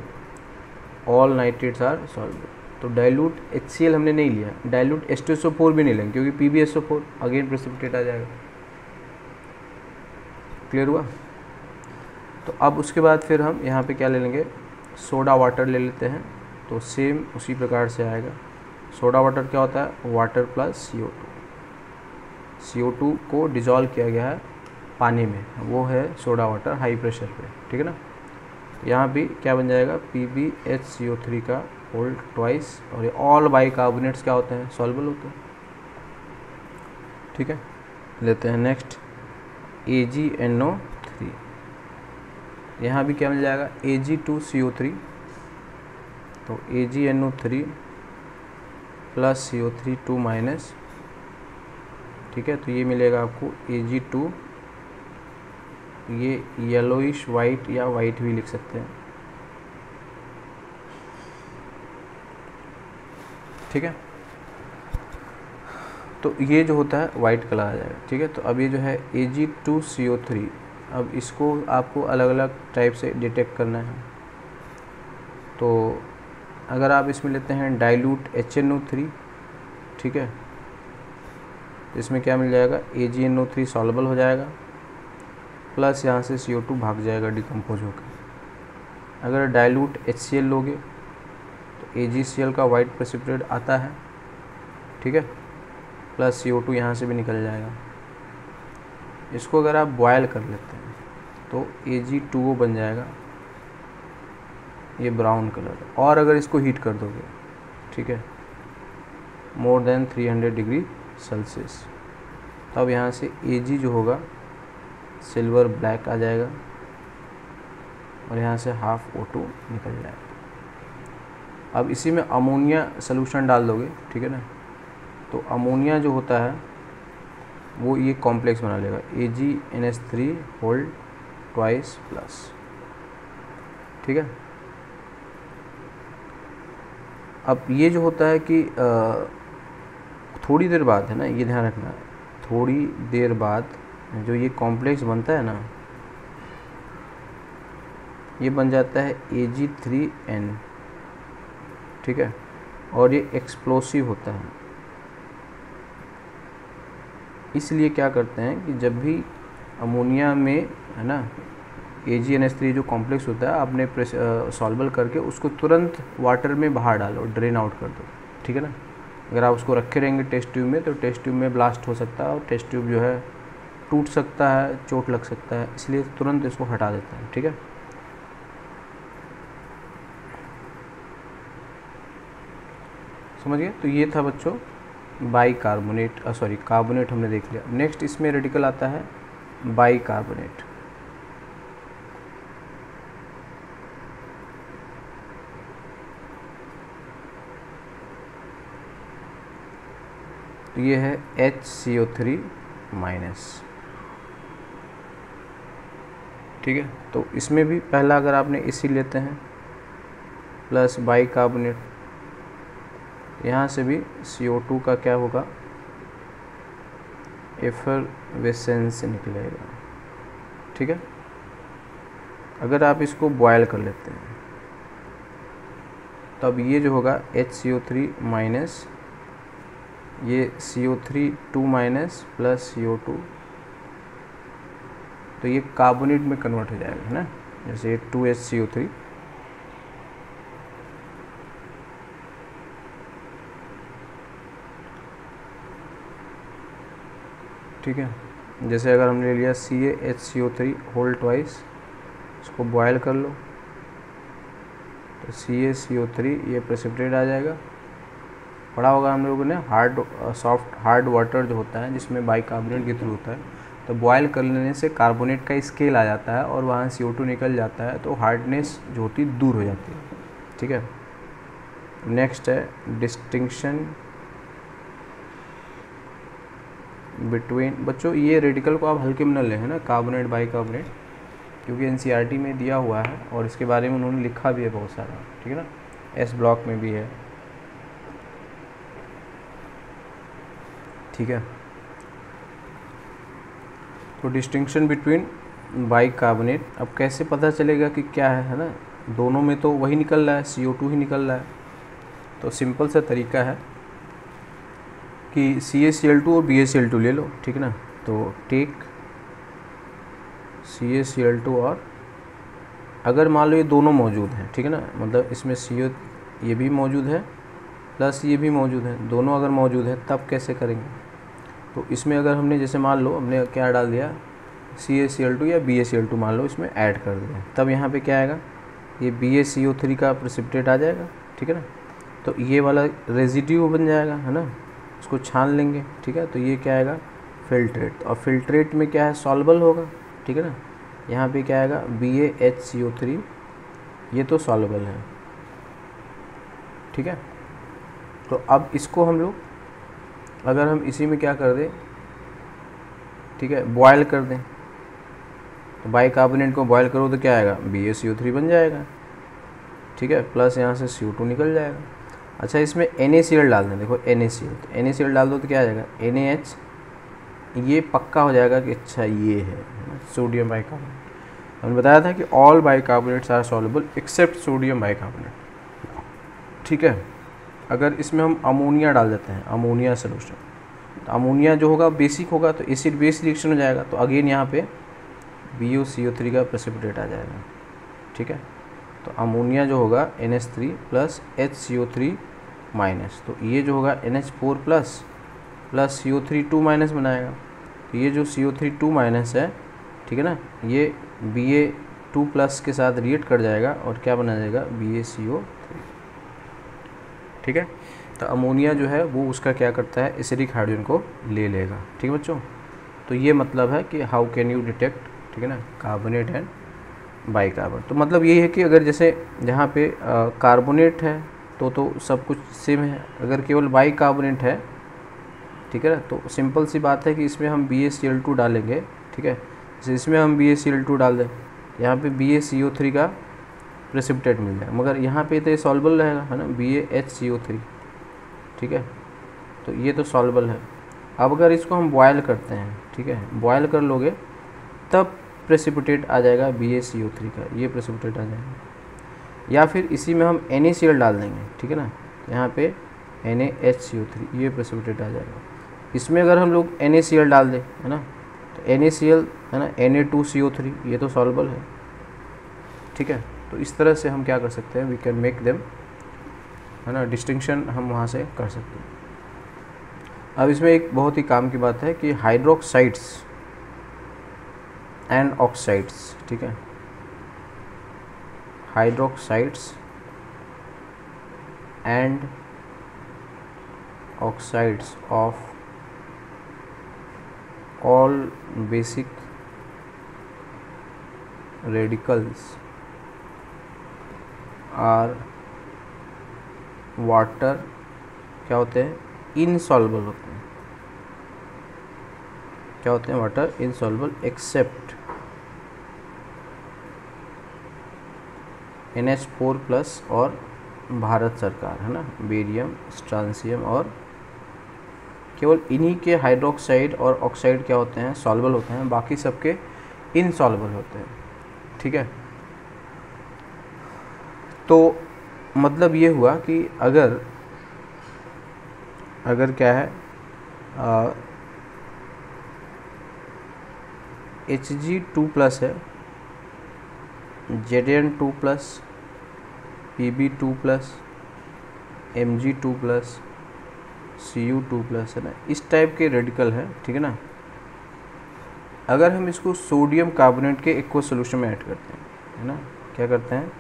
Speaker 1: ऑल नाइट्रेट्स आर सॉल्व तो डाइल्यूट एच हमने नहीं लिया डाइल्यूट एस भी नहीं लेंगे क्योंकि P B S four again precipitate आ जाएगा क्लियर हुआ तो अब उसके बाद फिर हम यहाँ पे क्या ले लेंगे सोडा वाटर ले लेते हैं तो सेम उसी प्रकार से आएगा सोडा वाटर क्या होता है water plus C O two C O two को डिज़ोल्व किया गया है पानी में वो है सोडा वाटर हाई प्रेशर पे ठीक है ना यहाँ भी क्या बन जाएगा P B H C O three का होल्ड ट्वाइस और ये ऑल बाई कार्बोनेट्स क्या होते हैं सॉल्बल होते हैं ठीक है लेते हैं next A G N O three यहाँ भी क्या मिल जाएगा A G two C O three तो A G N O three plus C O three two minus ठीक है तो ये मिलेगा आपको ए जी टू ये येलोइश वाइट या वाइट भी लिख सकते हैं ठीक है तो ये जो होता है वाइट कलर आ जाएगा ठीक है तो अब ये जो है A G two C O three अब इसको आपको अलग अलग टाइप से डिटेक्ट करना है तो अगर आप इसमें लेते हैं dilute H N O three ठीक है इसमें क्या मिल जाएगा A G N O three soluble हो जाएगा प्लस यहाँ से सी ओ टू भाग जाएगा डिकम्पोज होकर अगर डाइल्यूट एच सी एल लोगे तो ए जी सी एल का वाइट प्रेसिपरेट आता है ठीक है प्लस सी ओ टू यहाँ से भी निकल जाएगा इसको अगर आप बॉयल कर लेते हैं तो ए जी टू बन जाएगा ये ब्राउन कलर और अगर इसको हीट कर दोगे ठीक है मोर देन 300 डिग्री सेल्सियस तब यहाँ से ए जी जो होगा सिल्वर ब्लैक आ जाएगा और यहाँ से हाफ ओ टू निकल जाएगा अब इसी में अमोनिया सोल्यूशन डाल दोगे ठीक है ना तो अमोनिया जो होता है वो ये कॉम्प्लेक्स बना लेगा A G N S three whole twice plus ठीक है अब ये जो होता है कि आ, थोड़ी देर बाद है ना ये ध्यान रखना थोड़ी देर बाद जो ये कॉम्प्लेक्स बनता है ना ये बन जाता है ए जी थ्री एन ठीक है और ये एक्सप्लोसिव होता है इसलिए क्या करते हैं कि जब भी अमोनिया में है ना A G N S three जो कॉम्प्लेक्स होता है आपने प्रेस सॉल्वल करके उसको तुरंत वाटर में बाहर डालो ड्रेन आउट कर दो ठीक है ना अगर आप उसको रखे रहेंगे टेस्ट ट्यूब में तो टेस्ट ट्यूब में ब्लास्ट हो सकता है और टेस्ट ट्यूब जो है टूट सकता है चोट लग सकता है इसलिए तुरंत इसको हटा देते हैं ठीक है समझिए तो ये था बच्चों बाई कार्बोनेट सॉरी कार्बोनेट हमने देख लिया नेक्स्ट इसमें रेडिकल आता है बाई कार्बोनेट तो ये है H C O three minus ठीक है तो इसमें भी पहला अगर आपने इसी लेते हैं प्लस बाई कार्बोनेट यहाँ से भी CO2 का क्या होगा एफर वेसेंस निकलेगा ठीक है अगर आप इसको बॉयल कर लेते हैं तब तो ये जो होगा H C O three minus ये C O three two minus plus C O two तो ये कार्बोनेट में कन्वर्ट हो जाएगा है ना जैसे ये two H C O three ठीक है जैसे अगर हमने लिया C A H C O three whole twice इसको बॉयल कर लो तो C A C O three ये प्रेसिपिटेट आ जाएगा पढ़ा होगा हम लोगों ने हार्ड सॉफ्ट हार्ड वाटर जो होता है जिसमें बाइकार्बोनेट के थ्रू होता है तो बॉयल कर लेने से कार्बोनेट का स्केल आ जाता है और वहाँ सी निकल जाता है तो हार्डनेस जो होती दूर हो जाती है ठीक है नेक्स्ट है डिस्टिंक्शन बिटवीन बच्चों ये रेडिकल को आप हल्के में न लें है ना कार्बोनेट बाई कार्बोनेट क्योंकि एन e में दिया हुआ है और इसके बारे में उन्होंने लिखा भी है बहुत सारा ठीक है ना एस ब्लॉक में भी है ठीक है तो डिस्टिंक्शन बिटवीन बाइकार्बोनेट अब कैसे पता चलेगा कि क्या है है ना दोनों में तो वही निकल रहा है सी ही निकल रहा है तो सिंपल सा तरीका है कि C A C L two और बी सी एल टू ले लो ठीक ना तो take C A C L two और अगर मान लो ये दोनों मौजूद हैं ठीक है ना मतलब इसमें सी ये भी मौजूद है प्लस ये भी मौजूद है दोनों अगर मौजूद है तब कैसे करेंगे तो इसमें अगर हमने जैसे मान लो हमने क्या डाल दिया C S C L two या B A C L two मान लो इसमें ऐड कर दिया तब यहाँ पे क्या आएगा ये B A C O three का प्रसिप्टेट आ जाएगा ठीक है ना तो ये वाला रेजिड्यू बन जाएगा है ना उसको छान लेंगे ठीक है तो ये क्या आएगा फिल्ट्रेट और फिल्ट्रेट में क्या है सॉल्वल होगा ठीक है ना यहाँ पे क्या आएगा B A H C O three ये तो सॉल्वल है ठीक है तो अब इसको हम लोग अगर हम इसी में क्या कर दें ठीक है बॉयल कर दें तो कार्बोनेट को बॉयल करो तो क्या आएगा B A C O three बन जाएगा ठीक है प्लस यहाँ से सी ओ टू निकल जाएगा अच्छा इसमें एन ए सी एल डाल दें देखो एन ए सी एल तो एन ए सी एल डाल दो तो क्या आ जाएगा एन ए एच ये पक्का हो जाएगा कि अच्छा ये है सोडियम बाई कार्बोनेट हमने बताया था कि all carbonates are soluble except sodium bicarbonate ठीक है अगर इसमें हम अमोनिया डाल देते हैं अमोनिया सोल्यूशन तो अमोनिया जो होगा बेसिक होगा तो एसिड बेस रिएक्शन हो जाएगा तो अगेन यहाँ पे B O C O three का प्रेसिपिटेट आ जाएगा ठीक है तो अमोनिया जो होगा N H three plus H C O three minus तो ये जो होगा N H four plus plus C O three two minus बनाएगा तो ये जो C O three two minus है ठीक है ना ये बी ए टू प्लस के साथ रिएट कर जाएगा और क्या बना जाएगा B A C O three ठीक है तो अमोनिया जो है वो उसका क्या करता है एसिडिक हाइड्रोजन को ले लेगा ठीक है बच्चों तो ये मतलब है कि हाउ कैन यू डिटेक्ट ठीक है ना कार्बोनेट एंड बाई कार्बन तो मतलब यही है कि अगर जैसे जहाँ पे कार्बोनेट है तो तो सब कुछ सेम है अगर केवल बाई कार्बोनेट है ठीक है ना तो सिंपल सी बात है कि इसमें हम बी एस डालेंगे ठीक है जैसे इसमें हम बी एस डाल दें यहाँ पे बी एस का प्रेसिपिटेट मिल जाए मगर यहाँ पे तो ये सॉल्बल रहेगा है ना B H C O three ठीक है तो ये तो सॉल्बल है अब अगर इसको हम बॉयल करते हैं ठीक है बॉयल कर लोगे तब प्रेसिपिटेट आ जाएगा B A C O three का ये प्रेसिपिटेट आ जाएगा या फिर इसी में हम एन ए सी एल डाल देंगे ठीक है ना यहाँ पे N A H C O three ये प्रेसिपिटेट आ जाएगा इसमें अगर हम लोग एन ए सी एल डाल दें है ना तो एन ए सी एल है ना N A two C O three ये तो सॉल्बल है ठीक है तो इस तरह से हम क्या कर सकते हैं वी कैन मेक देम है ना डिस्टिंक्शन हम वहाँ से कर सकते हैं अब इसमें एक बहुत ही काम की बात है कि हाइड्रोक्साइड्स एंड ऑक्साइड्स ठीक है hydroxides and oxides of all basic radicals are water क्या होते हैं इनसॉल्बल होते हैं क्या होते हैं water insoluble except N H four plus और भारत सरकार है ना बेरियम स्ट्रांसियम और केवल इन्हीं के हाइड्रोक्साइड और ऑक्साइड क्या होते हैं सॉल्बल होते हैं बाकी सबके इनसॉल्बल होते हैं ठीक है तो मतलब ये हुआ कि अगर अगर क्या है एच जी टू प्लस है Z N two plus P B two plus M G two plus C U two plus है ना इस टाइप के रेडिकल है ठीक है ना अगर हम इसको सोडियम कार्बोनेट के इक्व सोल्यूशन में ऐड करते हैं है ना क्या करते हैं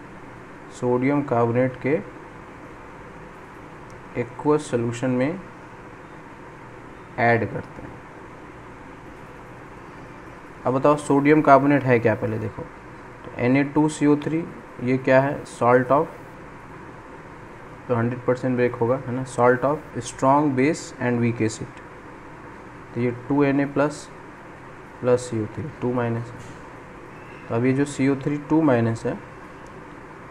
Speaker 1: सोडियम कार्बोनेट के एक्वस सोल्यूशन में ऐड करते हैं अब बताओ सोडियम कार्बोनेट है क्या पहले देखो तो N A two C O three ये क्या है सॉल्ट ऑफ तो हंड्रेड परसेंट ब्रेक होगा है ना salt of strong base and weak acid तो ये two N A plus plus C O three two minus तो अब ये जो C O three two minus है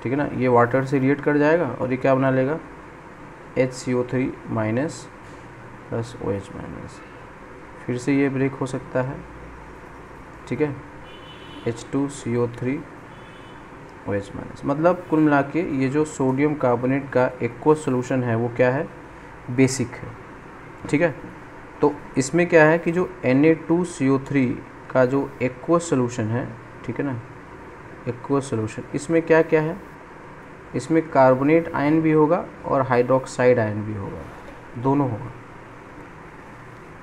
Speaker 1: ठीक है ना ये वाटर से रिएट कर जाएगा और ये क्या बना लेगा H C O three minus plus O H minus फिर से ये ब्रेक हो सकता है ठीक है H two C O three O H minus मतलब कुल मिला के ये जो सोडियम कार्बोनेट का एक्व सोल्यूशन है वो क्या है बेसिक है ठीक है तो इसमें क्या है कि जो N A two C O three का जो एक्व सोल्यूशन है ठीक है ना एक्व सोल्यूशन इसमें क्या क्या है इसमें कार्बोनेट आयन भी होगा और हाइड्रोक्साइड आयन भी होगा दोनों होगा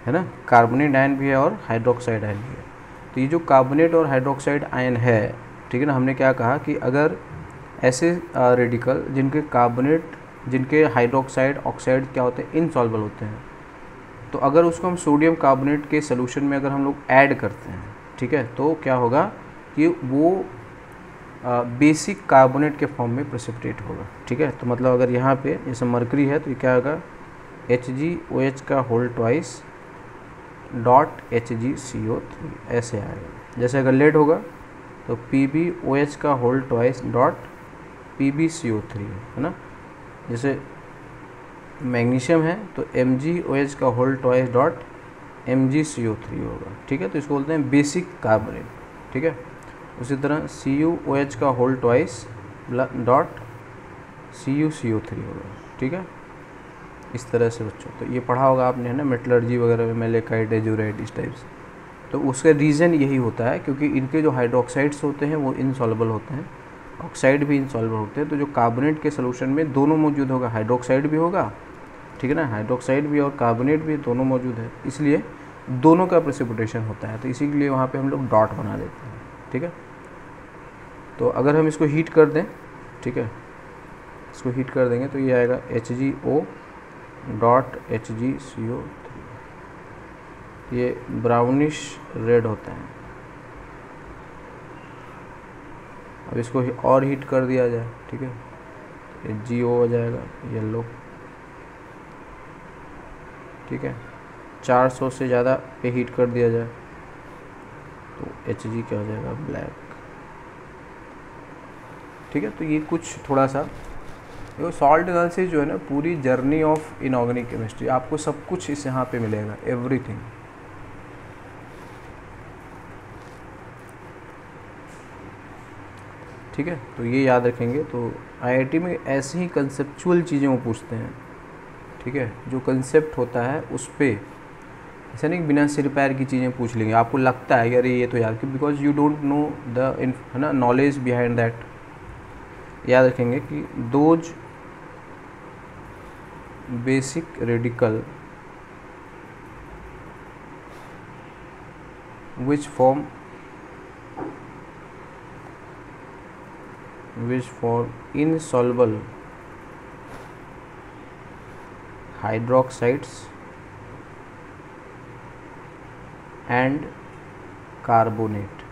Speaker 1: है ना कार्बोनेट आयन भी है और हाइड्रोक्साइड आयन भी है तो ये जो कार्बोनेट और हाइड्रोक्साइड आयन है ठीक है ना हमने क्या कहा कि अगर ऐसे रेडिकल जिनके कार्बोनेट जिनके हाइड्रोक्साइड ऑक्साइड क्या होते हैं इनसॉल्बल होते हैं तो अगर उसको हम सोडियम कार्बोनेट के सोल्यूशन में अगर हम लोग ऐड करते हैं ठीक है तो क्या होगा कि वो बेसिक कार्बोनेट के फॉर्म में प्रेसिपिटेट होगा ठीक है तो मतलब अगर यहाँ पे जैसे मरकरी है तो ये क्या होगा एच जी ओ एच का whole twice dot H G C O three ऐसे आएगा जैसे अगर लेड होगा तो पी बी ओ एच का whole twice dot P B C O three है ना जैसे मैग्नीशियम है तो एम जी ओ एच का whole twice dot M G C O three होगा ठीक है तो इसको बोलते हैं बेसिक कार्बोनेट ठीक है उसी तरह सी यू ओ एच का whole twice dot C U C U three होगा ठीक है इस तरह से बच्चों तो ये पढ़ा होगा आपने है ना मेटलर्जी वगैरह में मेलेकाइड एजोराइट इस टाइप से तो उसका रीज़न यही होता है क्योंकि इनके जो हाइड्रोक्साइड्स होते हैं वो इनसॉलेबल होते हैं ऑक्साइड भी इनसॉल्बल होते हैं तो जो कार्बोनेट के सोलूशन में दोनों मौजूद होगा हाइड्रोक्साइड भी होगा ठीक है ना हाइड्रोक्साइड भी और कार्बोनेट भी दोनों मौजूद है इसलिए दोनों का प्रेसिपिटेशन होता है तो इसी के लिए वहाँ पर हम लोग डॉट बना देते हैं ठीक है तो अगर हम इसको हीट कर दें ठीक है इसको हीट कर देंगे तो ये आएगा H G O dot H G C O three ये ब्राउनिश रेड होते हैं अब इसको और हीट कर दिया जाए ठीक है एच जी ओ हो जाएगा येल्लो ठीक है 400 से ज़्यादा पे हीट कर दिया जाए तो एच जी क्या हो जाएगा ब्लैक ठीक है तो ये कुछ थोड़ा सा देखो सॉल्ट डाल से जो है ना पूरी जर्नी ऑफ इनऑर्गेनिक केमिस्ट्री आपको सब कुछ इस यहाँ पे मिलेगा एवरीथिंग ठीक है तो ये याद रखेंगे तो आईआईटी में ऐसे ही कंसेप्चुअल चीज़ें वो पूछते हैं ठीक है जो कंसेप्ट होता है उस पर ऐसा नहीं बिना सिर पैर की चीज़ें पूछ लेंगे आपको लगता है कि अरे ये तो याद because you don't know the है ना नॉलेज बिहाइंड दैट याद रखेंगे कि those basic radical which form which form insoluble hydroxides and carbonate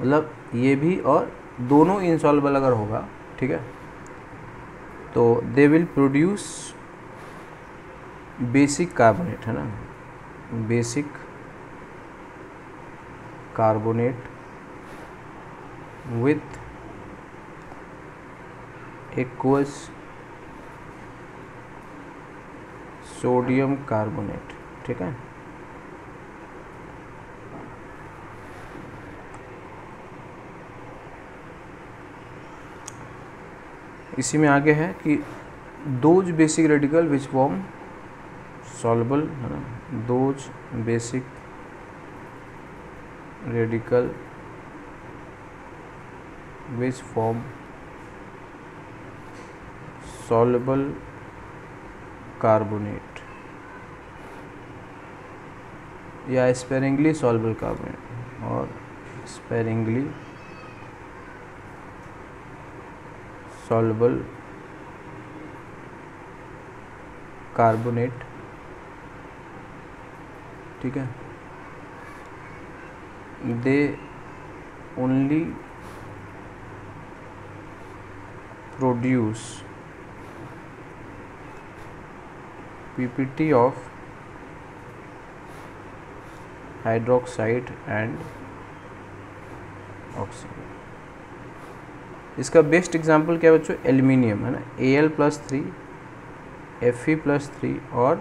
Speaker 1: मतलब ये भी और दोनों इंसॉल्वल अगर होगा ठीक है तो they will produce basic carbonate है ना basic carbonate with aqueous sodium carbonate ठीक है इसी में आगे है कि those basic radical which form soluble है ना those basic radical which form soluble carbonate या स्पेरिंगली सॉल्वेबल कार्बोनेट और स्पेरिंगली soluble कार्बोनेट ठीक है they only produce PPT of hydroxide and oxygen इसका बेस्ट एग्जाम्पल क्या है बच्चों एल्यूमिनियम है ना A L plus three F E plus three और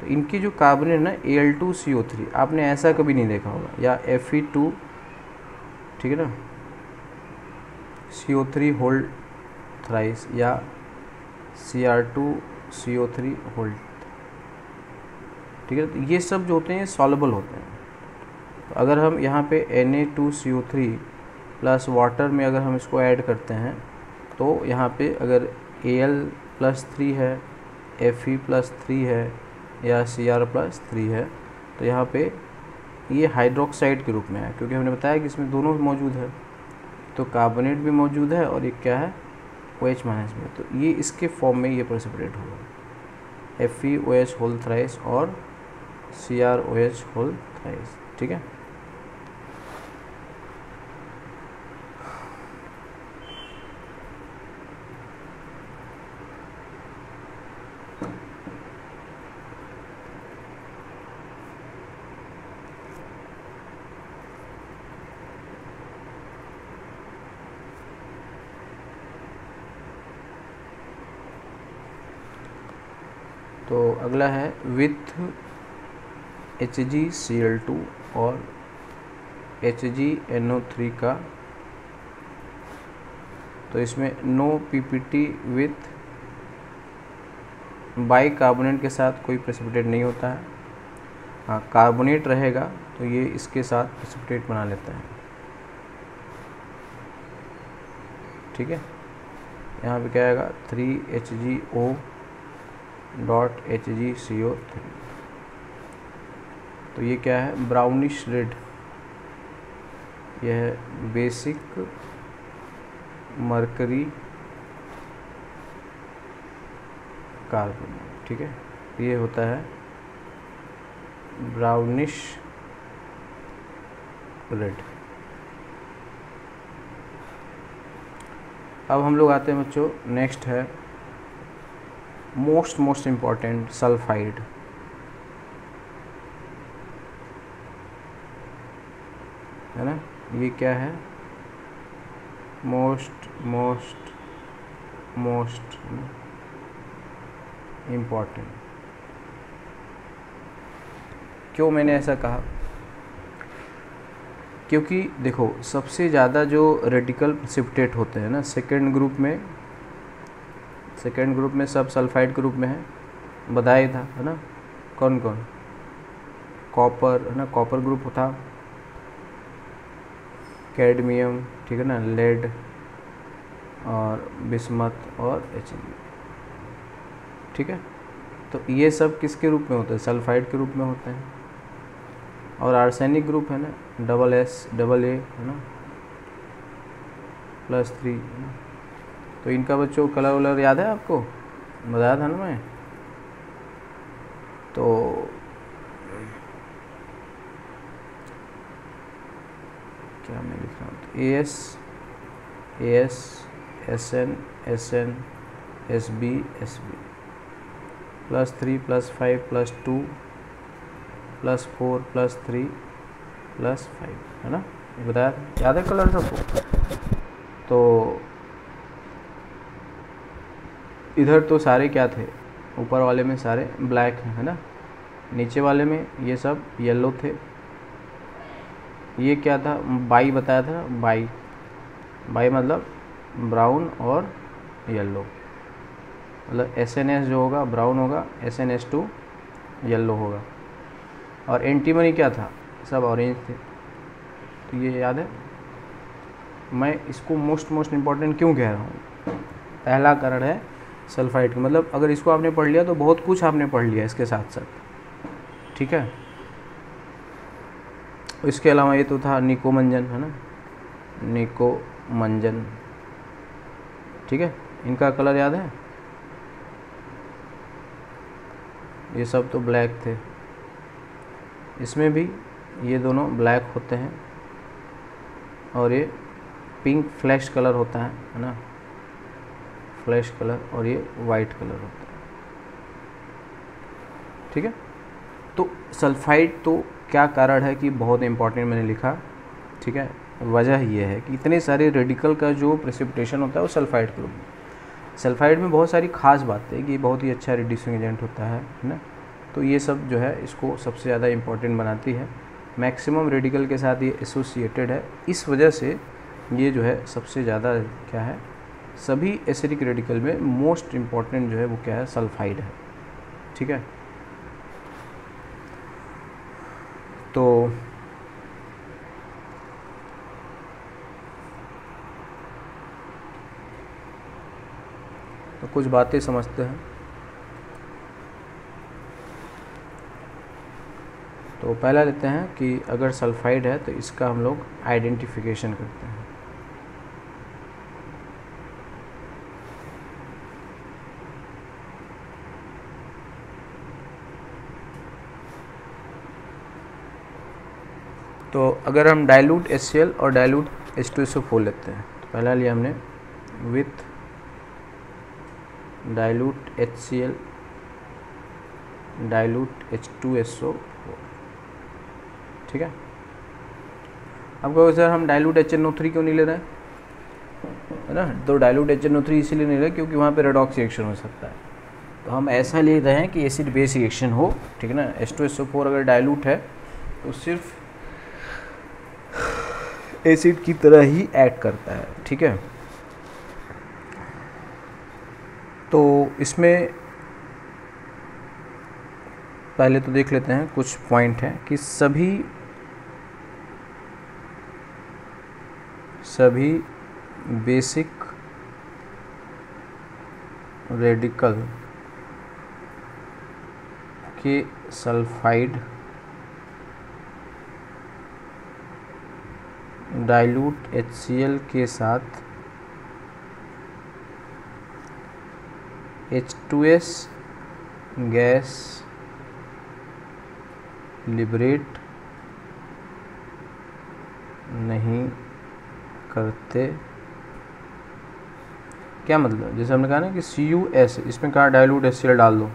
Speaker 1: तो इनकी जो कार्बनेट ना A L two C O three आपने ऐसा कभी नहीं देखा होगा या एफ ई टू ठीक है ना C O three whole thrice या C R two C O three whole ठीक है तो ये सब जो होते हैं सॉलेबल होते हैं तो अगर हम यहाँ पे Na2CO3 प्लस वाटर में अगर हम इसको ऐड करते हैं तो यहाँ पे अगर ए एल प्लस थ्री है F E e plus three है या सी आर प्लस थ्री है तो यहाँ पे ये हाइड्रोक्साइड के रूप में है क्योंकि हमने बताया कि इसमें दोनों मौजूद है तो कार्बोनेट भी मौजूद है और ये क्या है ओ एच माइनस में तो ये इसके फॉर्म में ये प्रेसिपिटेट होगा F E O H whole thrice और C R O H whole thrice ठीक है अगला है with H G C L two और H G N O three का तो इसमें no P P T with bicarbonate के साथ कोई प्रेसिपिटेट नहीं होता है हाँ कार्बोनेट रहेगा तो ये इसके साथ प्रेसिपिटेट बना लेता है ठीक है यहाँ पे क्या आएगा three H G O dot H G C O three तो ये क्या है ब्राउनिश रेड यह है बेसिक मरकरी कार्बन ठीक है ये होता है ब्राउनिश रेड अब हम लोग आते हैं बच्चों नेक्स्ट है most most important sulfide है ना ये क्या है मोस्ट मोस्ट मोस्ट इम्पॉर्टेंट क्यों मैंने ऐसा कहा क्योंकि देखो सबसे ज़्यादा जो रेडिकल सिप्टेट होते हैं ना सेकेंड ग्रुप में सेकेंड ग्रुप में सब सल्फाइड ग्रुप में है बधाई था है ना कौन कौन कॉपर है ना कॉपर ग्रुप था कैडमियम ठीक है ना लेड और बिस्मत और एच ठीक है तो ये सब किसके रूप में होते हैं सल्फाइड के रूप में होते हैं और आर्सेनिक ग्रुप है ना डबल एस डबल ए है ना प्लस थ्री है ना तो इनका बच्चों कलर वलर याद है आपको बताया था ना मैं तो क्या मैं लिख रहा हूँ A S A S S N S N S B S B plus three plus five plus two plus four plus three plus five है ना बताया याद है कलर सबको तो इधर तो सारे क्या थे ऊपर वाले में सारे ब्लैक हैं है ना नीचे वाले में ये सब येलो थे ये क्या था बाई बताया था बाई बाई मतलब ब्राउन और येलो मतलब एस एन एस जो होगा ब्राउन होगा S N S two yellow होगा और एंटीमनी क्या था सब ऑरेंज थे तो ये याद है मैं इसको मोस्ट मोस्ट इम्पॉर्टेंट क्यों कह रहा हूँ पहला कारण है सल्फाइड की मतलब अगर इसको आपने पढ़ लिया तो बहुत कुछ आपने पढ़ लिया इसके साथ साथ ठीक है इसके अलावा ये तो था निकोमंजन है ना निकोमंजन ठीक है इनका कलर याद है ये सब तो ब्लैक थे इसमें भी ये दोनों ब्लैक होते हैं और ये पिंक फ्लैश कलर होता है है ना फ्लैश कलर और ये वाइट कलर होता है ठीक है तो सल्फाइड तो क्या कारण है कि बहुत इंपॉर्टेंट मैंने लिखा ठीक है वजह यह है कि इतने सारे रेडिकल का जो प्रेसिपिटेशन होता है वो सल्फाइड के रूप में सल्फाइड में बहुत सारी खास बात है कि ये बहुत ही अच्छा रिड्यूसिंग एजेंट होता है है ना तो ये सब जो है इसको सबसे ज़्यादा इम्पोर्टेंट बनाती है मैक्सिमम रेडिकल के साथ ये एसोसिएटेड है इस वजह से ये जो है सबसे ज़्यादा क्या है सभी एसिडिक रेडिकल में मोस्ट इम्पॉर्टेंट जो है वो क्या है सल्फाइड है ठीक है तो तो कुछ बातें समझते हैं तो पहला लेते हैं कि अगर सल्फाइड है तो इसका हम लोग आइडेंटिफिकेशन करते हैं तो अगर हम डाइल्यूट एच और डाइल्यूट एच टू फोर लेते हैं तो पहला लिया हमने with dilute H C L dilute H two S O ठीक है अब कहो सर हम dilute H N O three क्यों नहीं ले रहे हैं है ना तो dilute H N O three इसीलिए नहीं ले रहे क्योंकि वहाँ पे रेडॉक्स रिएक्शन हो सकता है तो हम ऐसा ले रहे हैं कि एसिड बेस रिएक्शन हो ठीक है ना H two S O four अगर डाइल्यूट है तो सिर्फ एसिड की तरह ही एक्ट करता है ठीक है तो इसमें पहले तो देख लेते हैं कुछ पॉइंट हैं कि सभी सभी बेसिक रेडिकल के सल्फाइड डाइल्यूट एच के साथ H2S गैस लिबरेट नहीं करते क्या मतलब जैसे हमने कहा ना कि सी यू एस इसमें कहा डाइल्यूट एल डाल दो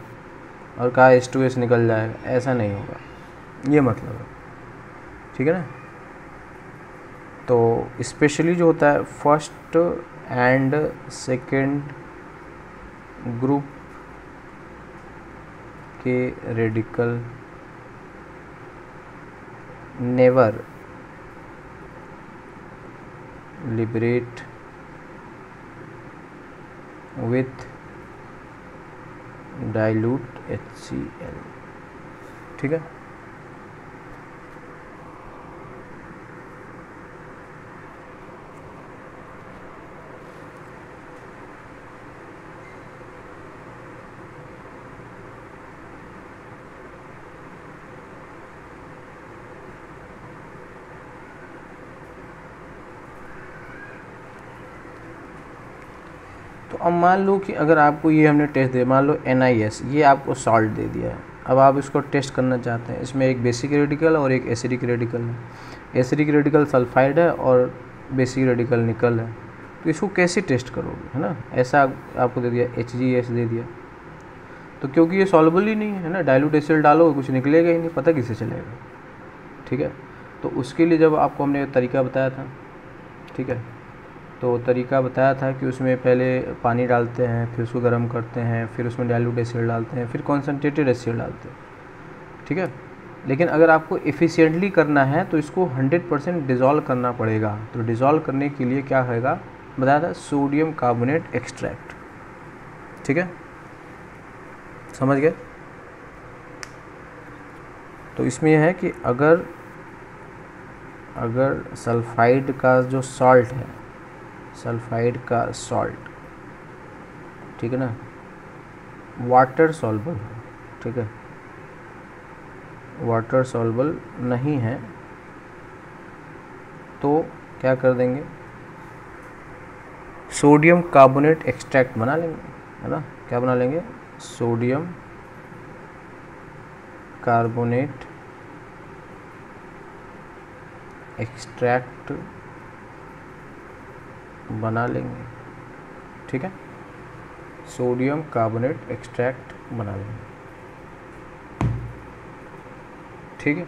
Speaker 1: और कहा एच टू एस निकल जाएगा ऐसा नहीं होगा ये मतलब है ठीक है ना तो स्पेशली जो होता है फर्स्ट एंड सेकंड ग्रुप के radical never liberate H C L ठीक है अब मान लो कि अगर आपको ये हमने टेस्ट दे मान लो एन ये आपको सॉल्ट दे दिया है अब आप इसको टेस्ट करना चाहते हैं इसमें एक बेसिक रेडिकल और एक एसिडिक रेडिकल है एसिडिक रेडिकल सल्फाइड है और बेसिक रेडिकल निकल है तो इसको कैसे टेस्ट करोगे है ना ऐसा आपको दे दिया एच दे दिया तो क्योंकि ये सॉल्बल ही नहीं है ना डायलूट एसिड डालो कुछ निकलेगा ही नहीं पता किसे चलेगा ठीक है तो उसके लिए जब आपको हमने तरीका बताया था ठीक है तो तरीका बताया था कि उसमें पहले पानी डालते हैं फिर उसको गर्म करते हैं फिर उसमें डायलूट एसिड डालते हैं फिर कॉन्सनट्रेटेड एसिड डालते हैं ठीक है लेकिन अगर आपको इफ़िशेंटली करना है तो इसको 100 परसेंट डिज़ोल्व करना पड़ेगा तो डिज़ोल्व करने के लिए क्या होगा बताया था सोडियम कार्बोनेट एक्सट्रैक्ट ठीक है समझ गए तो इसमें यह है कि अगर अगर सल्फाइड का जो सॉल्ट है सल्फाइड का सॉल्ट ठीक है ना वाटर सॉल्बल ठीक है वाटर सॉल्बल नहीं है तो क्या कर देंगे सोडियम कार्बोनेट एक्सट्रैक्ट बना लेंगे है ना क्या बना लेंगे सोडियम कार्बोनेट एक्सट्रैक्ट बना लेंगे ठीक है सोडियम कार्बोनेट एक्सट्रैक्ट बना लेंगे ठीक है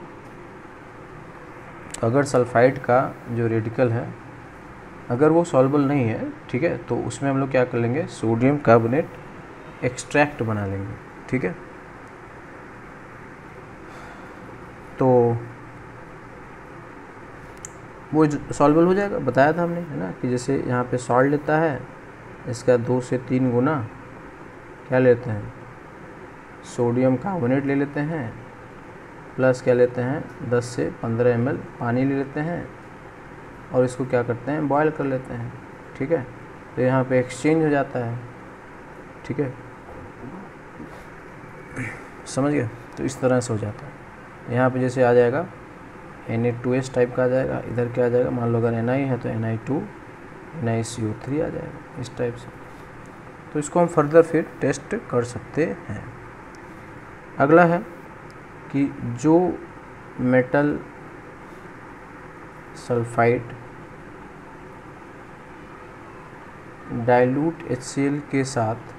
Speaker 1: अगर सल्फाइड का जो रेडिकल है अगर वो सॉल्बल नहीं है ठीक है तो उसमें हम लोग क्या कर लेंगे सोडियम कार्बोनेट एक्सट्रैक्ट बना लेंगे ठीक है तो वो सॉल्वल हो जाएगा बताया था हमने है ना कि जैसे यहाँ पे सॉल्ट लेता है इसका दो से तीन गुना क्या लेते हैं सोडियम कार्बोनेट ले लेते हैं प्लस क्या लेते हैं दस से पंद्रह एम पानी ले लेते हैं और इसको क्या करते हैं बॉयल कर लेते हैं ठीक है तो यहाँ पे एक्सचेंज हो जाता है ठीक है समझ गए तो इस तरह से हो जाता है यहाँ पे जैसे आ जाएगा N A two S type का आ जाएगा इधर क्या आ जाएगा मान लो अगर एन आई है तो N I two N I C O three आ जाएगा इस टाइप से तो इसको हम फर्दर फिर टेस्ट कर सकते हैं अगला है कि जो मेटल सल्फाइड डाइल्यूट एच के साथ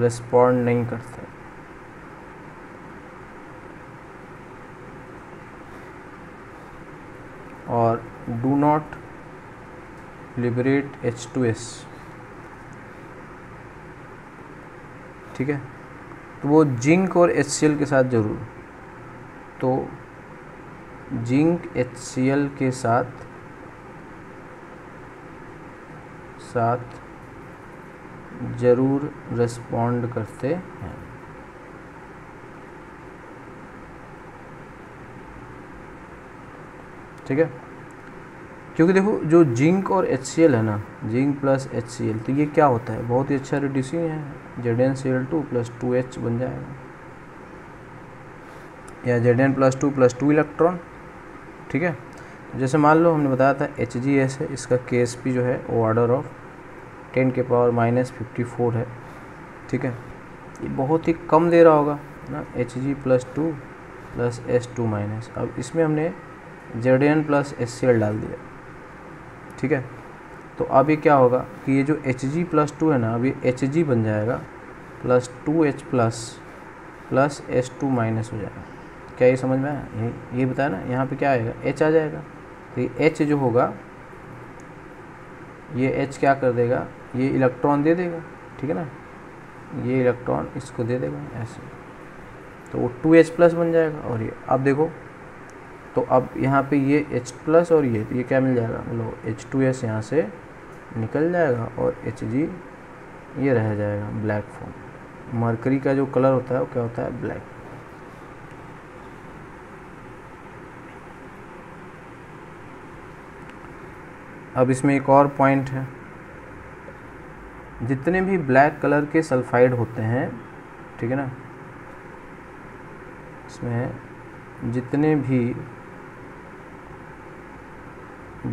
Speaker 1: रिस्पॉन्ड नहीं करता और do not liberate H two S ठीक है तो वो जिंक और एच सी एल के साथ ज़रूर तो जिंक एच सी एल के साथ साथ ज़रूर रिस्पॉन्ड करते हैं ठीक है क्योंकि देखो जो जिंक और एच है ना जिंक प्लस एच तो ये क्या होता है बहुत ही अच्छा रिड्यूसिंग है Z N C L two plus two H बन जाएगा या Z N plus two plus two electron ठीक है तो जैसे मान लो हमने बताया था एच जी एस है इसका के एस पी जो है वो ऑर्डर ऑफ टेन के पावर माइनस फिफ्टी फोर है ठीक है ये बहुत ही कम दे रहा होगा ना H G plus two plus S two minus अब इसमें हमने Z N plus S C L डाल दिया ठीक है तो अब ये क्या होगा कि ये जो एच जी प्लस टू है ना अब ये एच जी बन जाएगा plus two H plus plus S two minus हो जाएगा क्या ये समझ में आया ये, ये बताया ना यहाँ पे क्या आएगा एच आ जाएगा तो ये एच जो होगा ये एच क्या कर देगा ये इलेक्ट्रॉन दे देगा ठीक है ना ये इलेक्ट्रॉन इसको दे देगा ऐसे तो वो टू एच प्लस बन जाएगा और ये अब देखो तो अब यहाँ पे ये H प्लस और ये ये क्या मिल जाएगा मतलब एच टू एस यहाँ से निकल जाएगा और एच जी ये रह जाएगा ब्लैक फॉर्म मरकरी का जो कलर होता है वो क्या होता है ब्लैक अब इसमें एक और पॉइंट है जितने भी ब्लैक कलर के सल्फाइड होते हैं ठीक है ना इसमें जितने भी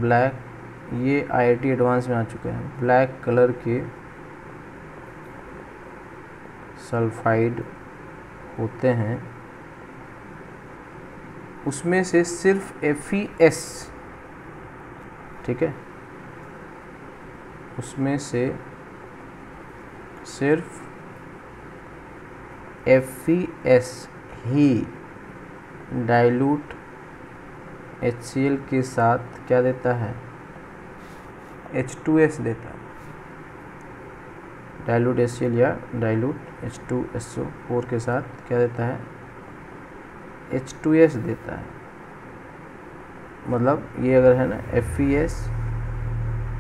Speaker 1: ब्लैक ये आईआईटी एडवांस में आ चुके हैं ब्लैक कलर के सल्फाइड होते हैं उसमें से सिर्फ एफ ई एस ठीक है उसमें से सिर्फ एफ ई एस ही डाइल्यूट एच के साथ क्या देता है एच टू एस देता है डाइल्यूट एच या dilute H two S O four के साथ क्या देता है एच टू एस देता है मतलब ये अगर है ना F E S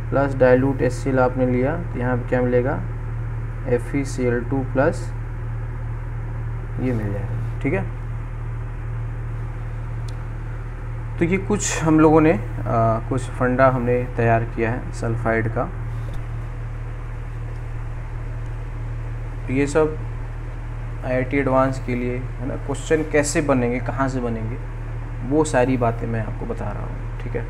Speaker 1: plus dilute S आपने लिया तो यहाँ पर क्या मिलेगा F E C L two plus ये मिल जाएगा ठीक है तो ये कुछ हम लोगों ने आ, कुछ फंडा हमने तैयार किया है सल्फाइड का तो ये सब आईआईटी एडवांस के लिए है ना क्वेश्चन कैसे बनेंगे कहाँ से बनेंगे वो सारी बातें मैं आपको बता रहा हूँ ठीक है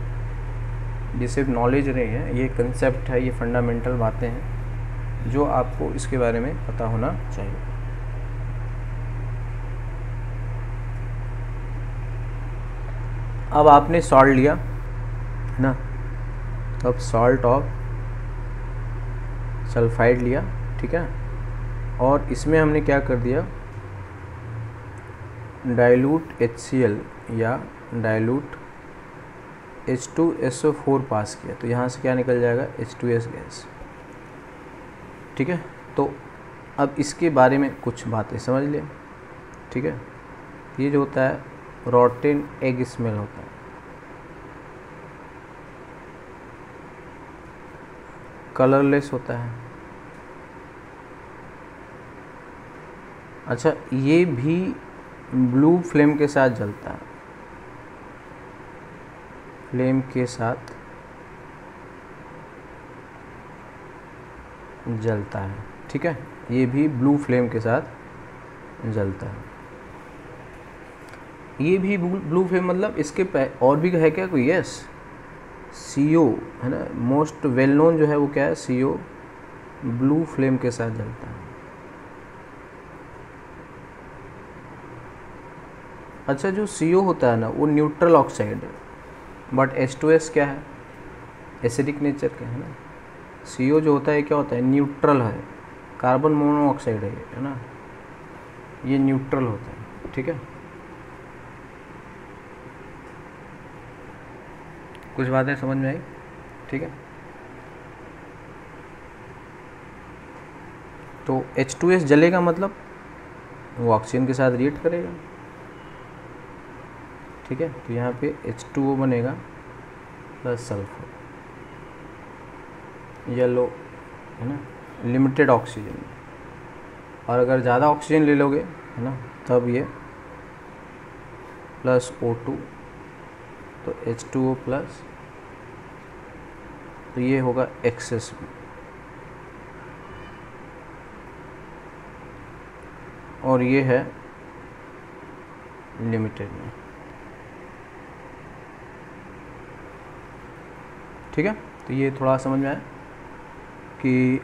Speaker 1: ये सिर्फ नॉलेज नहीं है ये कंसेप्ट है ये फंडामेंटल बातें हैं जो आपको इसके बारे में पता होना चाहिए अब आपने सॉल्ट लिया है ना अब सॉल्ट ऑफ सल्फाइड लिया ठीक है और इसमें हमने क्या कर दिया डाइल्यूट एच या डाइल्यूट फोर पास किया तो यहाँ से क्या निकल जाएगा एच टू एस गैस ठीक है तो अब इसके बारे में कुछ बातें समझ लें ठीक है ये जो होता है रोटेन एग स्मेल होता है कलरलेस होता है अच्छा ये भी ब्लू फ्लेम के साथ जलता है फ्लेम के साथ जलता है ठीक है ये भी ब्लू फ्लेम के साथ जलता है ये भी ब्लू फ्लेम मतलब इसके और भी है क्या कोई यस सी ओ है ना मोस्ट वेल नोन जो है वो क्या है सी ओ ब्लू फ्लेम के साथ जलता है अच्छा जो सी ओ होता है ना वो न्यूट्रल ऑक्साइड है बट एस टू एस क्या है एसिडिक नेचर के है ना सी ओ जो होता है क्या होता है न्यूट्रल है कार्बन मोनोऑक्साइड है है ना ये न्यूट्रल होता है ठीक है कुछ बातें समझ में आई ठीक है तो एच टू एस जलेगा मतलब वो ऑक्सीजन के साथ रिएक्ट करेगा ठीक है तो यहाँ पे एच टू ओ बनेगा प्लस सल्फर येलो है ना लिमिटेड ऑक्सीजन और अगर ज़्यादा ऑक्सीजन ले लोगे है ना तब ये प्लस ओ टू तो एच टू ओ प्लस तो ये होगा एक्सेस में और ये है लिमिटेड में ठीक है तो ये थोड़ा समझ में आया कि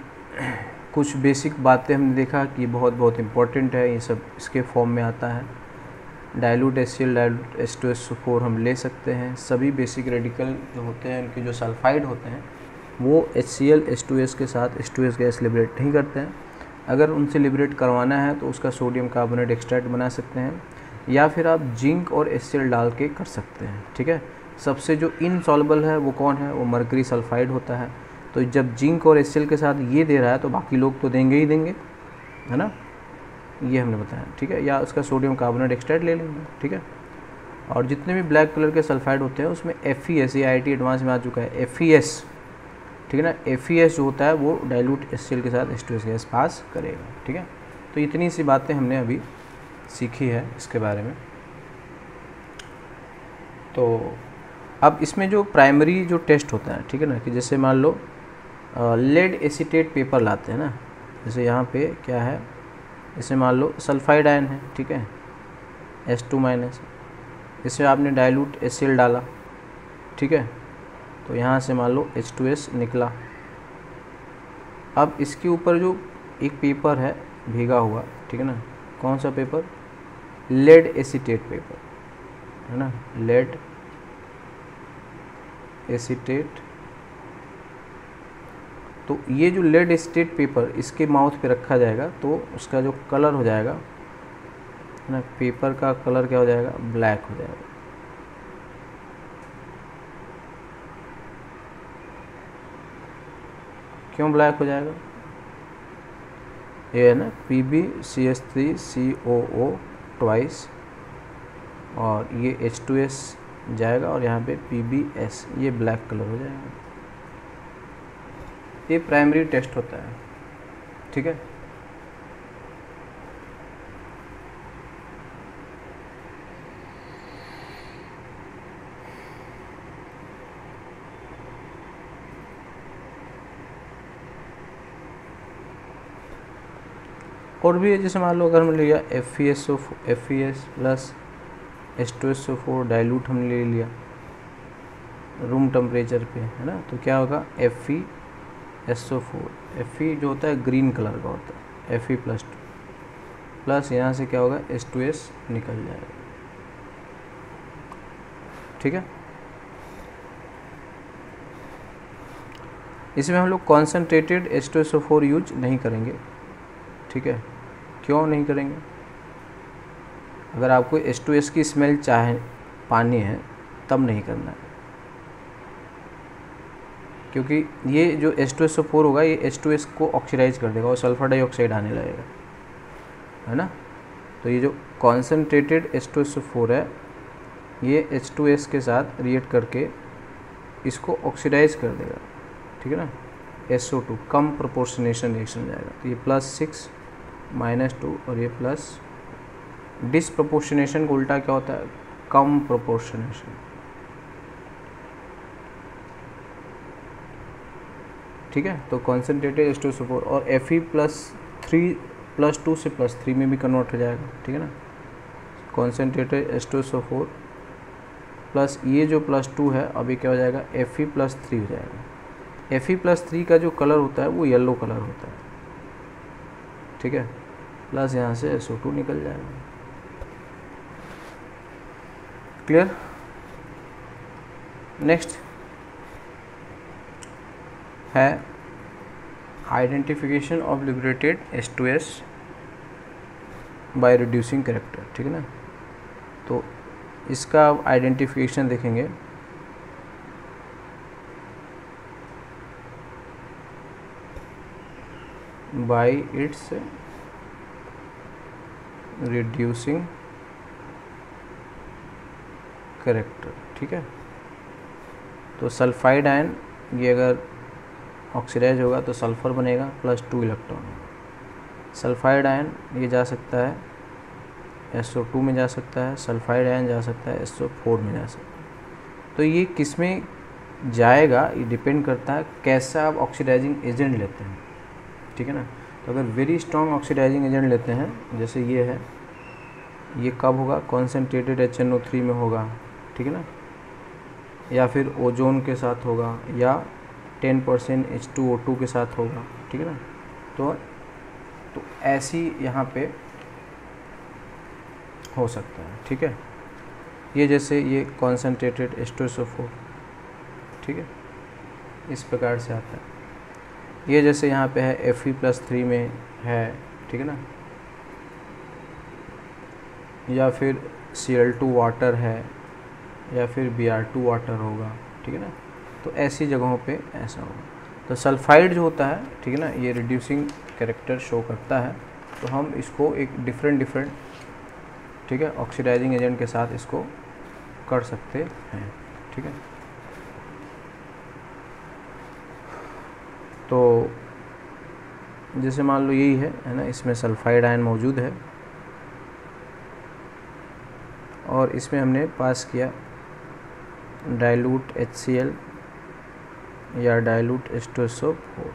Speaker 1: कुछ बेसिक बातें हमने देखा कि बहुत बहुत इम्पोर्टेंट है ये सब इसके फॉर्म में आता है dilute S C L dilute S two S four हम ले सकते हैं सभी बेसिक रेडिकल जो होते हैं उनके जो सल्फाइड होते हैं वो H C L S two S के साथ S two S gas liberate नहीं करते हैं अगर उनसे लिबरेट करवाना है तो उसका सोडियम कार्बोनेट एक्सट्रैक्ट बना सकते हैं या फिर आप जिंक और एस डाल के कर सकते हैं ठीक है सबसे जो इनसॉल्बल है वो कौन है वो मरकरी सल्फाइड होता है तो जब जिंक और एस के साथ ये दे रहा है तो बाकी लोग तो देंगे ही देंगे है ना ये हमने बताया ठीक है या उसका सोडियम कार्बोनेट एक्सट्रैक्ट ले लेंगे ठीक है और जितने भी ब्लैक कलर के सल्फाइड होते हैं उसमें एफ ई एस ये आई एडवांस में आ चुका है एफ एस e ठीक है ना एफ एस e जो होता है वो डायलूट एस के साथ S two S gas pass करेगा ठीक है तो इतनी सी बातें हमने अभी सीखी है इसके बारे में तो अब इसमें जो प्राइमरी जो टेस्ट होता है ठीक है ना कि जैसे मान लो लेड एसीटेट पेपर लाते हैं ना जैसे यहाँ पे क्या है इसमें मान लो सल्फाइड आयन है ठीक है एस टू माइनस इसमें आपने डाइल्यूट एस डाला ठीक है तो यहाँ से मान लो एच टू एस निकला अब इसके ऊपर जो एक पेपर है भीगा हुआ ठीक है ना कौन सा पेपर लेड एसीटेट पेपर है ना लेड एसीटेट तो ये जो लेड स्टेट पेपर इसके माउथ पे रखा जाएगा तो उसका जो कलर हो जाएगा है ना पेपर का कलर क्या हो जाएगा ब्लैक हो जाएगा क्यों ब्लैक हो जाएगा ये है ना P B C S three C O O twice और ये एच टू एस जाएगा और यहाँ पे पी बी एस ये ब्लैक कलर हो जाएगा ये प्राइमरी टेस्ट होता है ठीक है और भी है जैसे मान लो अगर हमने लिया F E S O F E S plus S two S O four dilute हमने ले लिया रूम टेम्परेचर पे है ना तो क्या होगा F E S O four F E जो होता है ग्रीन कलर का होता है F E plus two plus यहाँ से क्या होगा एस टू एस निकल जाएगा ठीक है इसमें हम लोग concentrated S two S O four use नहीं करेंगे ठीक है क्यों नहीं करेंगे अगर आपको एस टू एस की स्मेल चाहे पानी है तब नहीं करना है क्योंकि ये जो S two S O four होगा ये एस टू एस को ऑक्सीडाइज कर देगा और सल्फर डाइऑक्साइड आने लगेगा है ना तो ये जो concentrated S two S O four है ये एस टू एस के साथ रिएक्ट करके इसको ऑक्सीडाइज कर देगा ठीक है ना S O two comproportionation reaction जाएगा तो ये प्लस सिक्स माइनस टू और ये प्लस डिसप्रोपोर्शनेशन को उल्टा क्या होता है कम प्रोपोर्शनेशन ठीक है तो कॉन्सेंट्रेटेड स्टोर सपोर्ट और F E plus three plus two से प्लस थ्री में भी कन्वर्ट हो जाएगा ठीक है ना कॉन्सेंट्रेटेड स्टोर सपोर्ट प्लस ये जो प्लस टू है अभी क्या हो जाएगा एफ ई प्लस थ्री हो जाएगा एफ ई प्लस थ्री का जो कलर होता है वो येलो कलर होता है ठीक है प्लस यहाँ से एस टू निकल जाएगा क्लियर नेक्स्ट है identification of liberated S two S by reducing character ठीक है ना तो इसका आप आइडेंटिफिकेशन देखेंगे बाई इट्स रिड्यूसिंग करेक्टर ठीक है तो सल्फाइड आयन ये अगर ऑक्सीडाइज होगा तो सल्फ़र बनेगा plus two electron sulphide ion ये जा सकता है एस ओ टू में जा सकता है सल्फाइड आयन जा सकता है एस ओ फोर में जा सकता है तो ये किस में जाएगा ये डिपेंड करता है कैसा आप ऑक्सीडाइजिंग एजेंट लेते हैं ठीक है ना तो अगर वेरी स्ट्रॉन्ग ऑक्सीडाइजिंग एजेंट लेते हैं जैसे ये है ये कब होगा concentrated H N O three में होगा ठीक है ना या फिर ओजोन के साथ होगा या ten percent H two O two के साथ होगा ठीक है ना तो तो ऐसी यहाँ पे हो सकता है ठीक है ये जैसे ये कॉन्सेंट्रेटेड एस्टोसोफो ठीक है इस प्रकार से आता है ये जैसे यहाँ पे है एफ ई प्लस थ्री में है ठीक है ना या फिर सी एल टू वाटर है या फिर बी आर टू वाटर होगा ठीक है ना तो ऐसी जगहों पे ऐसा होगा तो सल्फाइड जो होता है ठीक है ना ये रिड्यूसिंग कैरेक्टर शो करता है तो हम इसको एक डिफरेंट डिफरेंट ठीक है ऑक्सीडाइजिंग एजेंट के साथ इसको कर सकते हैं ठीक है तो जैसे मान लो यही है है ना इसमें सल्फाइड आयन मौजूद है और इसमें हमने पास किया डाइल्यूट एच सी एल या dilute H two S O four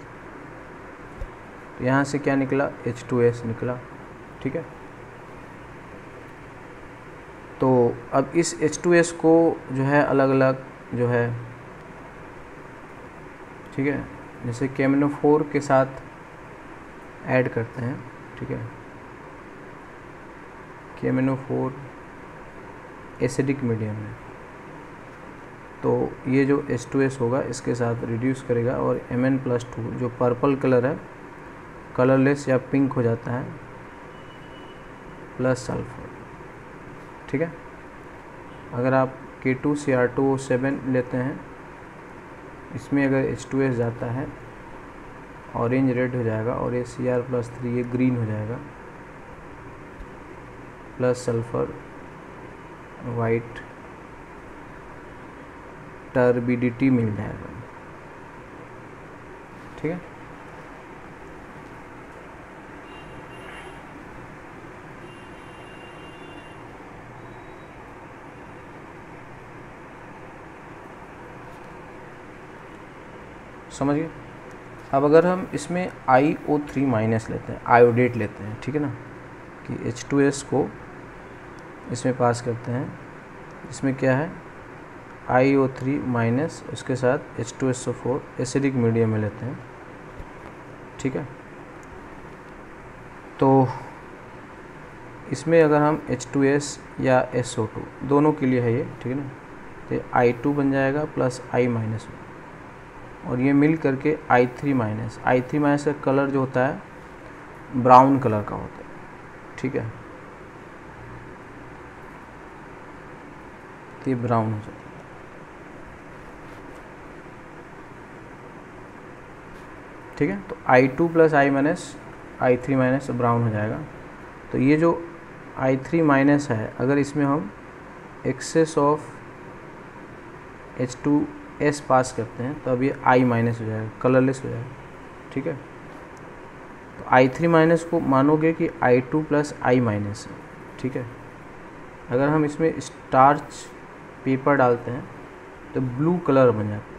Speaker 1: तो यहाँ से क्या निकला एच टू एस निकला ठीक है तो अब इस एच टू एस को जो है अलग अलग जो है ठीक है जैसे केमिनो फोर के साथ ऐड करते हैं ठीक है केमिनो फोर एसिडिक मीडियम है तो ये जो एस टू एस होगा इसके साथ रिड्यूस करेगा और एम एन प्लस टू जो पर्पल कलर है कलरलेस या पिंक हो जाता है प्लस सल्फर ठीक है अगर आप K two C R two seven लेते हैं इसमें अगर एच टू एस जाता है ऑरेंज रेड हो जाएगा और ये सी आर प्लस थ्री ये ग्रीन हो जाएगा प्लस सल्फर वाइट टर्बिडिटी मिल जाएगा ठीक है समझिए अब अगर हम इसमें आई ओ थ्री माइनस लेते हैं आयोडेट लेते हैं ठीक है ना कि एच टू एस को इसमें पास करते हैं इसमें क्या है आई ओ थ्री माइनस इसके साथ H two S O four acidic medium में लेते हैं ठीक है तो इसमें अगर हम एच टू एस या एस ओ टू दोनों के लिए है ये ठीक है ना तो आई टू बन जाएगा प्लस आई माइनस और ये मिल करके I three minus I three minus का कलर जो होता है ब्राउन कलर का होता है ठीक है तो ये ब्राउन हो जाता है ठीक है तो I two plus I minus I three minus brown हो जाएगा तो ये जो आई थ्री माइनस है अगर इसमें हम excess of H two S pass करते हैं तो अब ये आई माइनस हो जाएगा कलरलेस हो जाएगा ठीक है तो आई थ्री माइनस को मानोगे कि I two plus I minus है ठीक है अगर हम इसमें स्टार्च पेपर डालते हैं तो ब्लू कलर बन जाता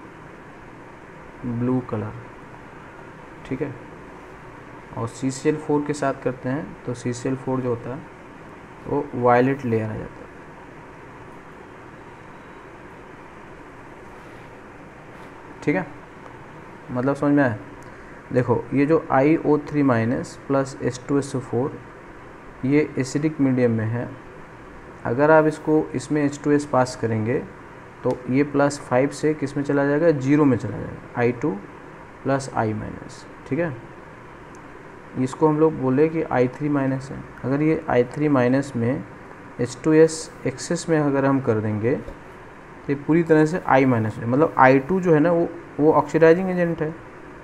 Speaker 1: है ब्लू कलर ठीक है और सी सी एल फोर के साथ करते हैं तो सी सी एल फोर जो होता है वो वायलेट लेयर आ जाता है ठीक है मतलब समझ में आया देखो ये जो I O three minus plus S two S four ये एसिडिक मीडियम में है अगर आप इसको इसमें एच टू एस पास करेंगे तो ये प्लस फाइव से किस में चला जाएगा जीरो में चला जाएगा I two plus I minus ठीक है इसको हम लोग बोले कि आई थ्री माइनस है अगर ये आई थ्री माइनस में एच टू एस एक्सेस में अगर हम कर देंगे तो ये पूरी तरह से आई माइनस मतलब आई टू जो है ना वो वो ऑक्सीडाइजिंग एजेंट है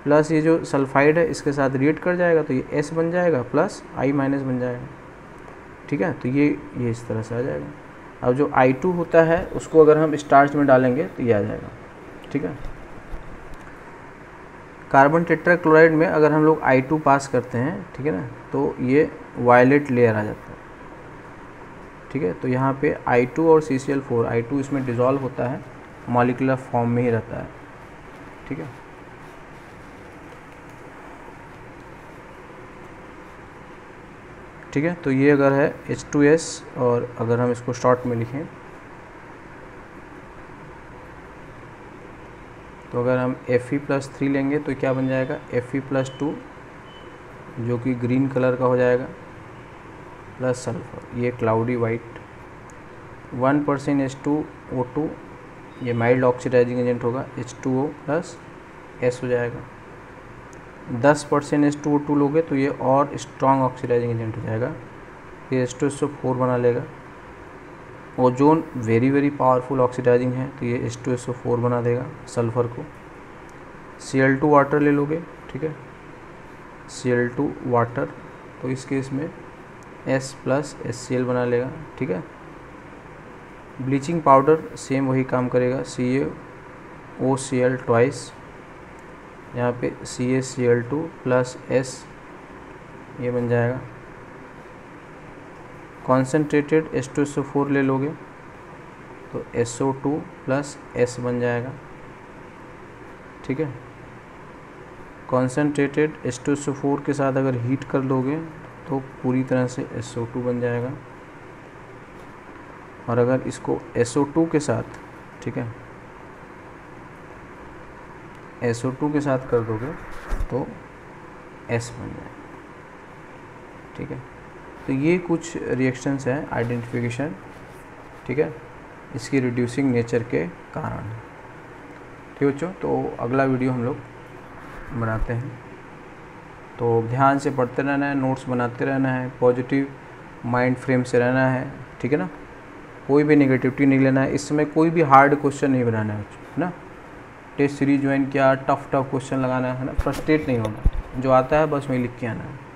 Speaker 1: प्लस ये जो सल्फाइड है इसके साथ रिएट कर जाएगा तो ये एस बन जाएगा प्लस आई माइनस बन जाएगा ठीक है तो ये ये इस तरह से आ जाएगा अब जो आई टू होता है उसको अगर हम स्टार्च में डालेंगे तो ये आ जाएगा ठीक है कार्बन टेट्राक्लोराइड में अगर हम लोग आई टू पास करते हैं ठीक है ना तो ये वायलेट लेयर आ जाता है ठीक है तो यहाँ पे आई टू और C C L four I two इसमें डिज़ोल्व होता है मॉलिकुलर फॉर्म में ही रहता है ठीक है ठीक है तो ये अगर है एच टू एस और अगर हम इसको शॉर्ट में लिखें तो अगर हम एफ ई प्लस थ्री लेंगे तो क्या बन जाएगा एफ ई प्लस टू जो कि ग्रीन कलर का हो जाएगा प्लस सल्फर ये cloudy white one percent H two O two ये माइल्ड ऑक्सीडाइजिंग एजेंट होगा H two O plus S हो जाएगा दस percent H two O two लोगे तो ये और स्ट्रॉन्ग ऑक्सीडाइजिंग एजेंट हो जाएगा ये एच टू एस फोर बना लेगा ozone very very powerful oxidising है तो ये S two S O four बना देगा सल्फर को सी एल टू वाटर ले लोगे ठीक है सी एल टू वाटर तो इस केस में S plus S C L बना लेगा ठीक है ब्लीचिंग पाउडर सेम वही काम करेगा C A O C L twice यहाँ पे C A C L two plus S ये बन जाएगा concentrated S two S O four ले लोगे तो S O two plus S बन जाएगा ठीक है concentrated S two S O four के साथ अगर हीट कर लोगे तो पूरी तरह से एस ओ टू बन जाएगा और अगर इसको एस ओ टू के साथ ठीक है एस ओ टू के साथ कर दोगे तो एस बन जाएगा ठीक है तो ये कुछ रिएक्शंस हैं आइडेंटिफिकेशन ठीक है इसकी रिड्यूसिंग नेचर के कारण ठीक है बच्चों तो अगला वीडियो हम लोग बनाते हैं तो ध्यान से पढ़ते रहना है नोट्स बनाते रहना है पॉजिटिव माइंड फ्रेम से रहना है ठीक है ना कोई भी नेगेटिविटी नहीं लेना है इस समय कोई भी हार्ड क्वेश्चन नहीं बनाना है है ना टेस्ट सीरीज ज्वाइन किया टफ टफ क्वेश्चन लगाना है ना फ्रस्ट्रेट नहीं होना जो आता है बस वहीं लिख के आना है